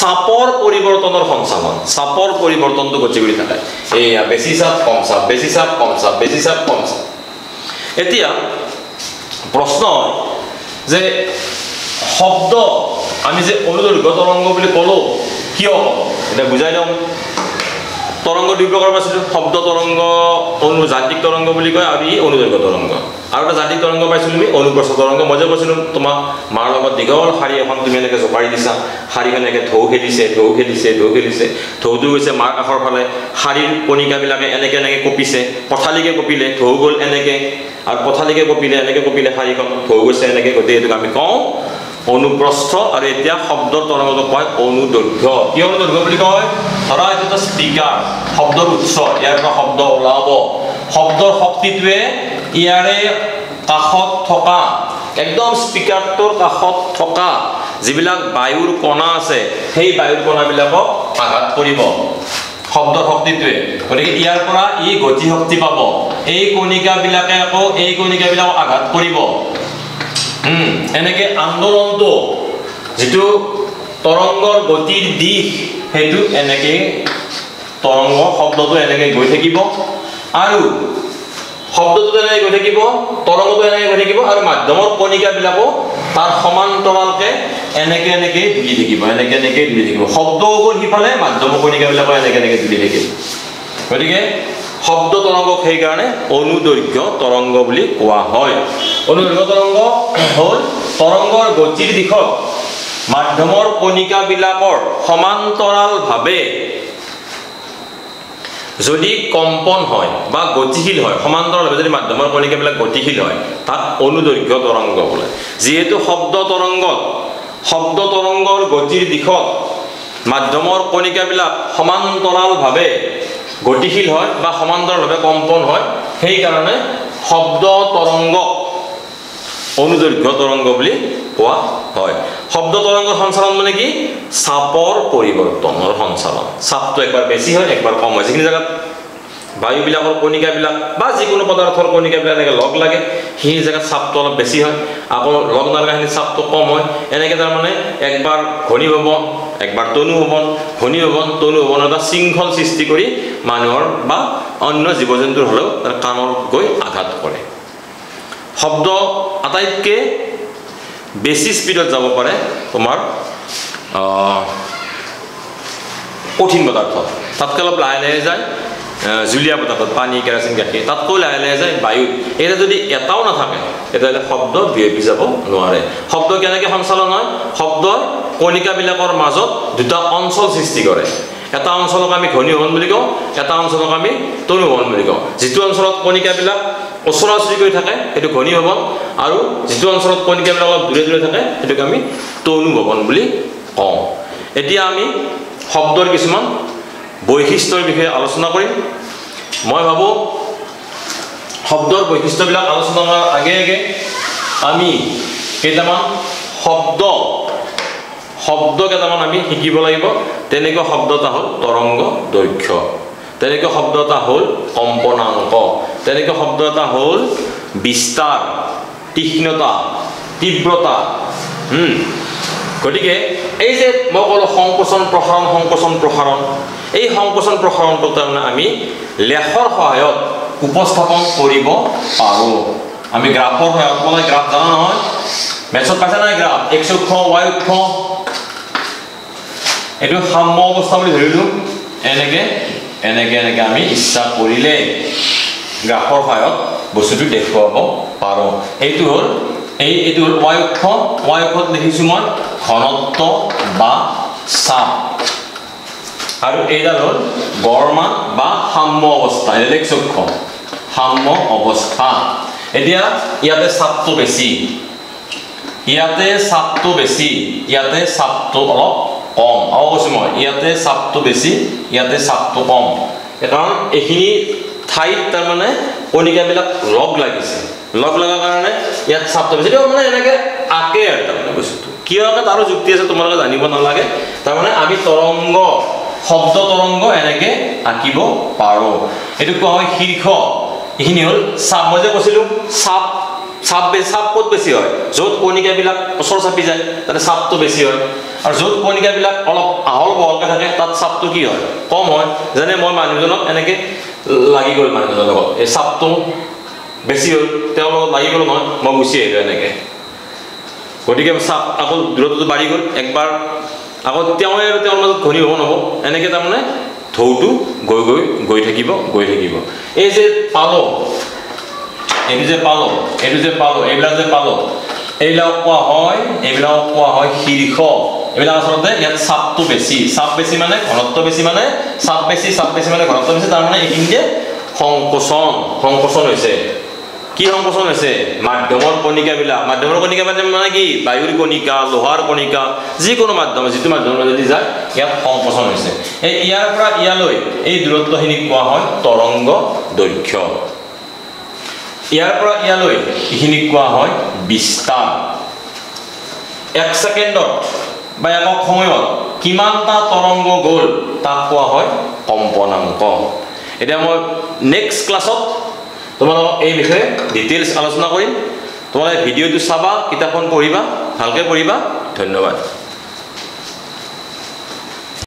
চাপৰ পৰিৱৰ্তনৰ সঞ্চালন। চাপৰ পৰিৱৰ্তনটো গতি কৰি থাকে। এয়া বেছি চাপ কম চাপ বেছি চাপ কম চাপ বেছি চাপ কম চাপ। এতিয়া প্ৰশ্ন যে শব্দ আমি যে অনুদৈৰ্ঘ্য তৰংগ বুলি ক'লোঁ কিয় এতিয়া বুজাই লওঁ তৰংগ দুই প্ৰকাৰ পাইছিলোঁ শব্দ তৰংগ অনু যান্ত্ৰিক তৰংগ বুলি কয় ই অনুদৈৰ্ঘ্য তৰংগ আৰু এটা যান্ত্ৰিক তৰংগ পাইছিলোঁ আমি অনুপ্ৰস্থ তৰংগ মই যে কৈছিলোঁ তোমাক মাৰ লগত দীঘল শাৰী এখন তুমি এনেকৈ জোকাৰি দিছা। শাৰীখন এনেকৈ ঢৌ খেলিছে ঢৌ খেলিছে ঢৌ খেলিছে। ঢৌটো গৈছে মাৰ কাষৰ ফালে। শাৰীৰ কণিকাবিলাকে এনেকৈ এনেকৈ কঁপিছে। পথালিকে কঁপিলে ঢৌ গ'ল এনেকৈ। আৰু পথালিকে কঁপিলে এনেকৈ কঁপিলে শাৰীখন ঢৌ গৈছে এনেকৈ। গতিকে এইটোক আমি কওঁ অনুপ্ৰস্থ আৰু এতিয়া শব্দৰ তৰংগটো কয় অনুদৈৰ্ঘ্য। কি অনুদৈৰ্ঘ্য বুলি কয়? ধৰা এইটো এটা স্পীকাৰ শব্দৰ উৎস। ইয়াৰ পৰা শব্দ ওলাব। শব্দৰ শক্তিটোৱে ইয়াৰে কাষত থকা একদম স্পীকাৰটোৰ কাষত থকা যিবিলাক বায়ুৰ কণা আছে সেই বায়ুৰ কণাবিলাকক আঘাত কৰিব। শব্দৰ শক্তিটোৱে। গতিকে ইয়াৰ পৰা ই গতি শক্তি পাব। এই কণিকাবিলাকে আকৌ এই কণিকাবিলাকক আঘাত কৰিব। এনেকে আন্দোলনটো যিটো তৰংগৰ গতিৰ দিশ সেইটো এনেকে তৰংগ শব্দটো এনেকে গৈ থাকিব আৰু শব্দটো এনেকে গৈ থাকিব তৰংগটো এনেকে গৈ থাকিব আৰু মাধ্যমৰ কণিকাবিলাকো তাৰ সমান্তৰালকে এনেকে এনেকে দুলি থাকিব এনেকে এনেকে দুলি থাকিব। শব্দও গ'ল সিফালে মাধ্যমৰ কণিকাবিলাকো এনেকে এনেকে দুলি থাকিব গতিকে শব্দ তৰংগক সেইকাৰণে অনুদৈৰ্ঘ্য তৰংগ বুলি কোৱা হয়। অনুদৈৰ্ঘ্য তৰংগ হ'ল তৰংগৰ গতিৰ দিশত মাধ্যমৰ কণিকাবিলাকৰ সমান্তৰালভাৱে যদি কম্পন হয় বা গতিশীল হয় সমান্তৰালভাৱে যদি মাধ্যমৰ কণিকাবিলাক গতিশীল হয় তাক অনুদৈৰ্ঘ্য তৰংগ বোলে। যিহেতু শব্দ তৰংগত শব্দ তৰংগৰ গতিৰ দিশত মাধ্যমৰ কণিকাবিলাক সমান্তৰালভাৱে গতিশীল হয় বা সমান্তৰালভাৱে কম্পন হয় সেইকাৰণে শব্দ তৰংগ অনুদৈৰ্ঘ্য তৰংগ বুলি কোৱা হয়। শব্দ তৰংগৰ সঞ্চালন মানে কি? চাপৰ পৰিৱৰ্তনৰ সঞ্চালন। চাপটো একবাৰ বেছি হয় একবাৰ কম হয়। যিখিনি জেগাত বায়ুবিলাকৰ কণিকাবিলাক বা যিকোনো পদাৰ্থৰ কণিকাবিলাক এনেকৈ লগ লাগে সেইখিনি জেগাত চাপটো অলপ বেছি হয়। আকৌ লগ নলগাখিনি চাপটো কম হয়। এনেকৈ তাৰমানে একবাৰ ঘনী ভৱন একবাৰ তনু ভৱন ঘনী ভৱন তনু ভৱনৰ এটা শৃংখল সৃষ্টি কৰি মানুহৰ বা অন্য জীৱ জন্তুৰ হ'লেও তাৰ কাণত গৈ আঘাত কৰে। শব্দ আটাইতকৈ বেছি স্পীডত যাব পাৰে তোমাৰ কঠিন পদাৰ্থ। তাতকৈ অলপ লাহে লাহে যায়। জুলীয়া পদাৰ্থত পানী কেৰাচিন গাখীৰ। তাতকৈ লাহে লাহে যায় বায়ুত এতিয়া যদি এটাও নাথাকে তেতিয়াহ'লে শব্দ বিয়পি যাব নোৱাৰে। শব্দ কেনেকৈ সঞ্চালন হয়? শব্দই কণিকাবিলাকৰ মাজত দুটা অঞ্চল সৃষ্টি কৰে। এটা অঞ্চলক আমি ঘনী ভৱন বুলি কওঁ এটা অঞ্চলক আমি তনু ভৱন বুলি কওঁ। যিটো অঞ্চলত কণিকাবিলাক ওচৰা ওচৰি কৰি থাকে সেইটো ঘনী ভৱন আৰু যিটো অঞ্চলত কণিকাবিলাক অলপ দূৰে দূৰে থাকে সেইটোক আমি তনু ভৱন বুলি কওঁ। এতিয়া আমি শব্দৰ কিছুমান বৈশিষ্ট্যৰ বিষয়ে আলোচনা কৰিম। মই ভাবোঁ শব্দৰ বৈশিষ্ট্যবিলাক আলোচনা কৰাৰ আগে আগে আমি কেইটামান শব্দ শব্দ কেইটামান আমি শিকিব লাগিব। তেনেকুৱা শব্দ এটা হ'ল তৰংগ দৈৰ্ঘ্য। তেনেকুৱা শব্দ এটা হ'ল কম্পনাংক তেনেকুৱা শব্দ এটা হ'ল বিস্তাৰ তীক্ষ্ণতা তীব্ৰতা। গতিকে এই যে মই ক'লোঁ সংকোচন প্ৰসাৰণ সংকোচন প্ৰসাৰণ এই সংকোচন প্ৰসাৰণটো তাৰমানে আমি লেখৰ সহায়ত উপস্থাপন কৰিব পাৰোঁ। আমি গ্ৰাফৰ সহায়ত মানে গ্ৰাফ জানা নহয়? মেথছত পাইছে নাই গ্ৰাফ? এক্স অক্ষ ৱাই অক্ষ? এইটো সাম্য অৱস্থা বুলি ধৰিলোঁ এনেকৈ এনেকৈ এনেকৈ আমি ইচ্ছা কৰিলে গ্ৰাফৰ সহায়ত বস্তুটো দেখুৱাব পাৰোঁ। এইটো হ'ল এই এইটো হ'ল ৱাই অক্ষ। ৱাই অক্ষত লিখিছোঁ মই ঘনত্ব বা চাপ। আৰু এইডাল হ'ল গড়মান বা সাম্য অৱস্থা এলেক চক্ষ সাম্য অৱস্থা এতিয়া ইয়াতে চাপটো বেছি। ইয়াতে চাপটো বেছি ইয়াতে চাপটো অলপ কম। আৰু কৈছোঁ মই ইয়াতে চাপটো বেছি ইয়াতে চাপটো কম। কাৰণ এইখিনি ঠাইত তাৰমানে কণিকাবিলাক লগ লাগিছে। লগ লগাৰ কাৰণে ইয়াত চাপটো বেছি। মানে এনেকৈ আঁকে আৰু তাৰমানে বস্তুটো। কিয় আঁকে? তাৰো যুক্তি আছে তোমালোকে জানিব নালাগে। তাৰমানে আমি তৰংগ শব্দ তৰংগ এনেকৈ আঁকিব পাৰোঁ। এইটো কোৱা হয় শীৰ্ষ। এইখিনি হ'ল চাপ। মই যে কৈছিলোঁ চাপ চাপ চাপ ক'ত বেছি হয়? য'ত কণিকাবিলাক ওচৰ চাপি যায় তাতে চাপটো বেছি হয়। আৰু য'ত কণিকাবিলাক অলপ আহল বহলকৈ থাকে তাত চাপটো কি হয়? কম হয়। যেনে মই মানুহজনক এনেকৈ লাগি গ'ল মানুহজনৰ লগত। এই চাপটো বেছি হ'ল তেওঁৰ লগত লাগি গ'লো নহয় মই গুচি আহিলোঁ এনেকৈ। গতিকে চাপ আকৌ দূৰত্বটো বাঢ়ি গ'ল। একবাৰ আকৌ তেওঁৱে আৰু তেওঁৰ মাজত ঘনী হ'ব। নহ'ব এনেকৈ তাৰমানে ঢৌটো গৈ গৈ গৈ থাকিব গৈ থাকিব। এই যে পালো এইটো যে পালো এইটো যে পালো এইবিলাক যে পালো এইবিলাক কোৱা হয় এইবিলাক কোৱা হয় শীৰ্ষ। এইবিলাক আচলতে ইয়াত চাপটো বেছি। চাপ বেছি মানে ঘনত্ব বেছি মানে চাপ বেছি চাপ বেছি মানে ঘনত্ব বেছি তাৰমানে এইখিনিতে সংকোচন সংকোচন হৈছে। কি সংকোচন হৈছে? মাধ্যমৰ কণিকাবিলাক। মাধ্যমৰ কণিকা মানে মানে কি? বায়ুৰ কণিকা লোহাৰ কণিকা যিকোনো মাধ্যম যিটো মাধ্যমৰ মাজেদি যায় ইয়াত সংকোচন হৈছে। এই ইয়াৰ পৰা ইয়ালৈ এই দূৰত্বখিনিক কোৱা হয় তৰংগ দৈৰ্ঘ্য। ইয়াৰ পৰা ইয়ালৈ এইখিনিক কোৱা হয় বিস্তাৰ এক ছেকেণ্ডত বা একক সময়ত কিমানটা তৰংগ গ'ল তাক কোৱা হয় কম্পনাংক এতিয়া মই নেক্সট ক্লাছত তোমালোকক এই বিষয়ে ডিটেইলছ আলোচনা কৰিম। তোমালোকে ভিডিঅ'টো চাবা কিতাপখন পঢ়িবা ভালকৈ পঢ়িবা। ধন্যবাদ।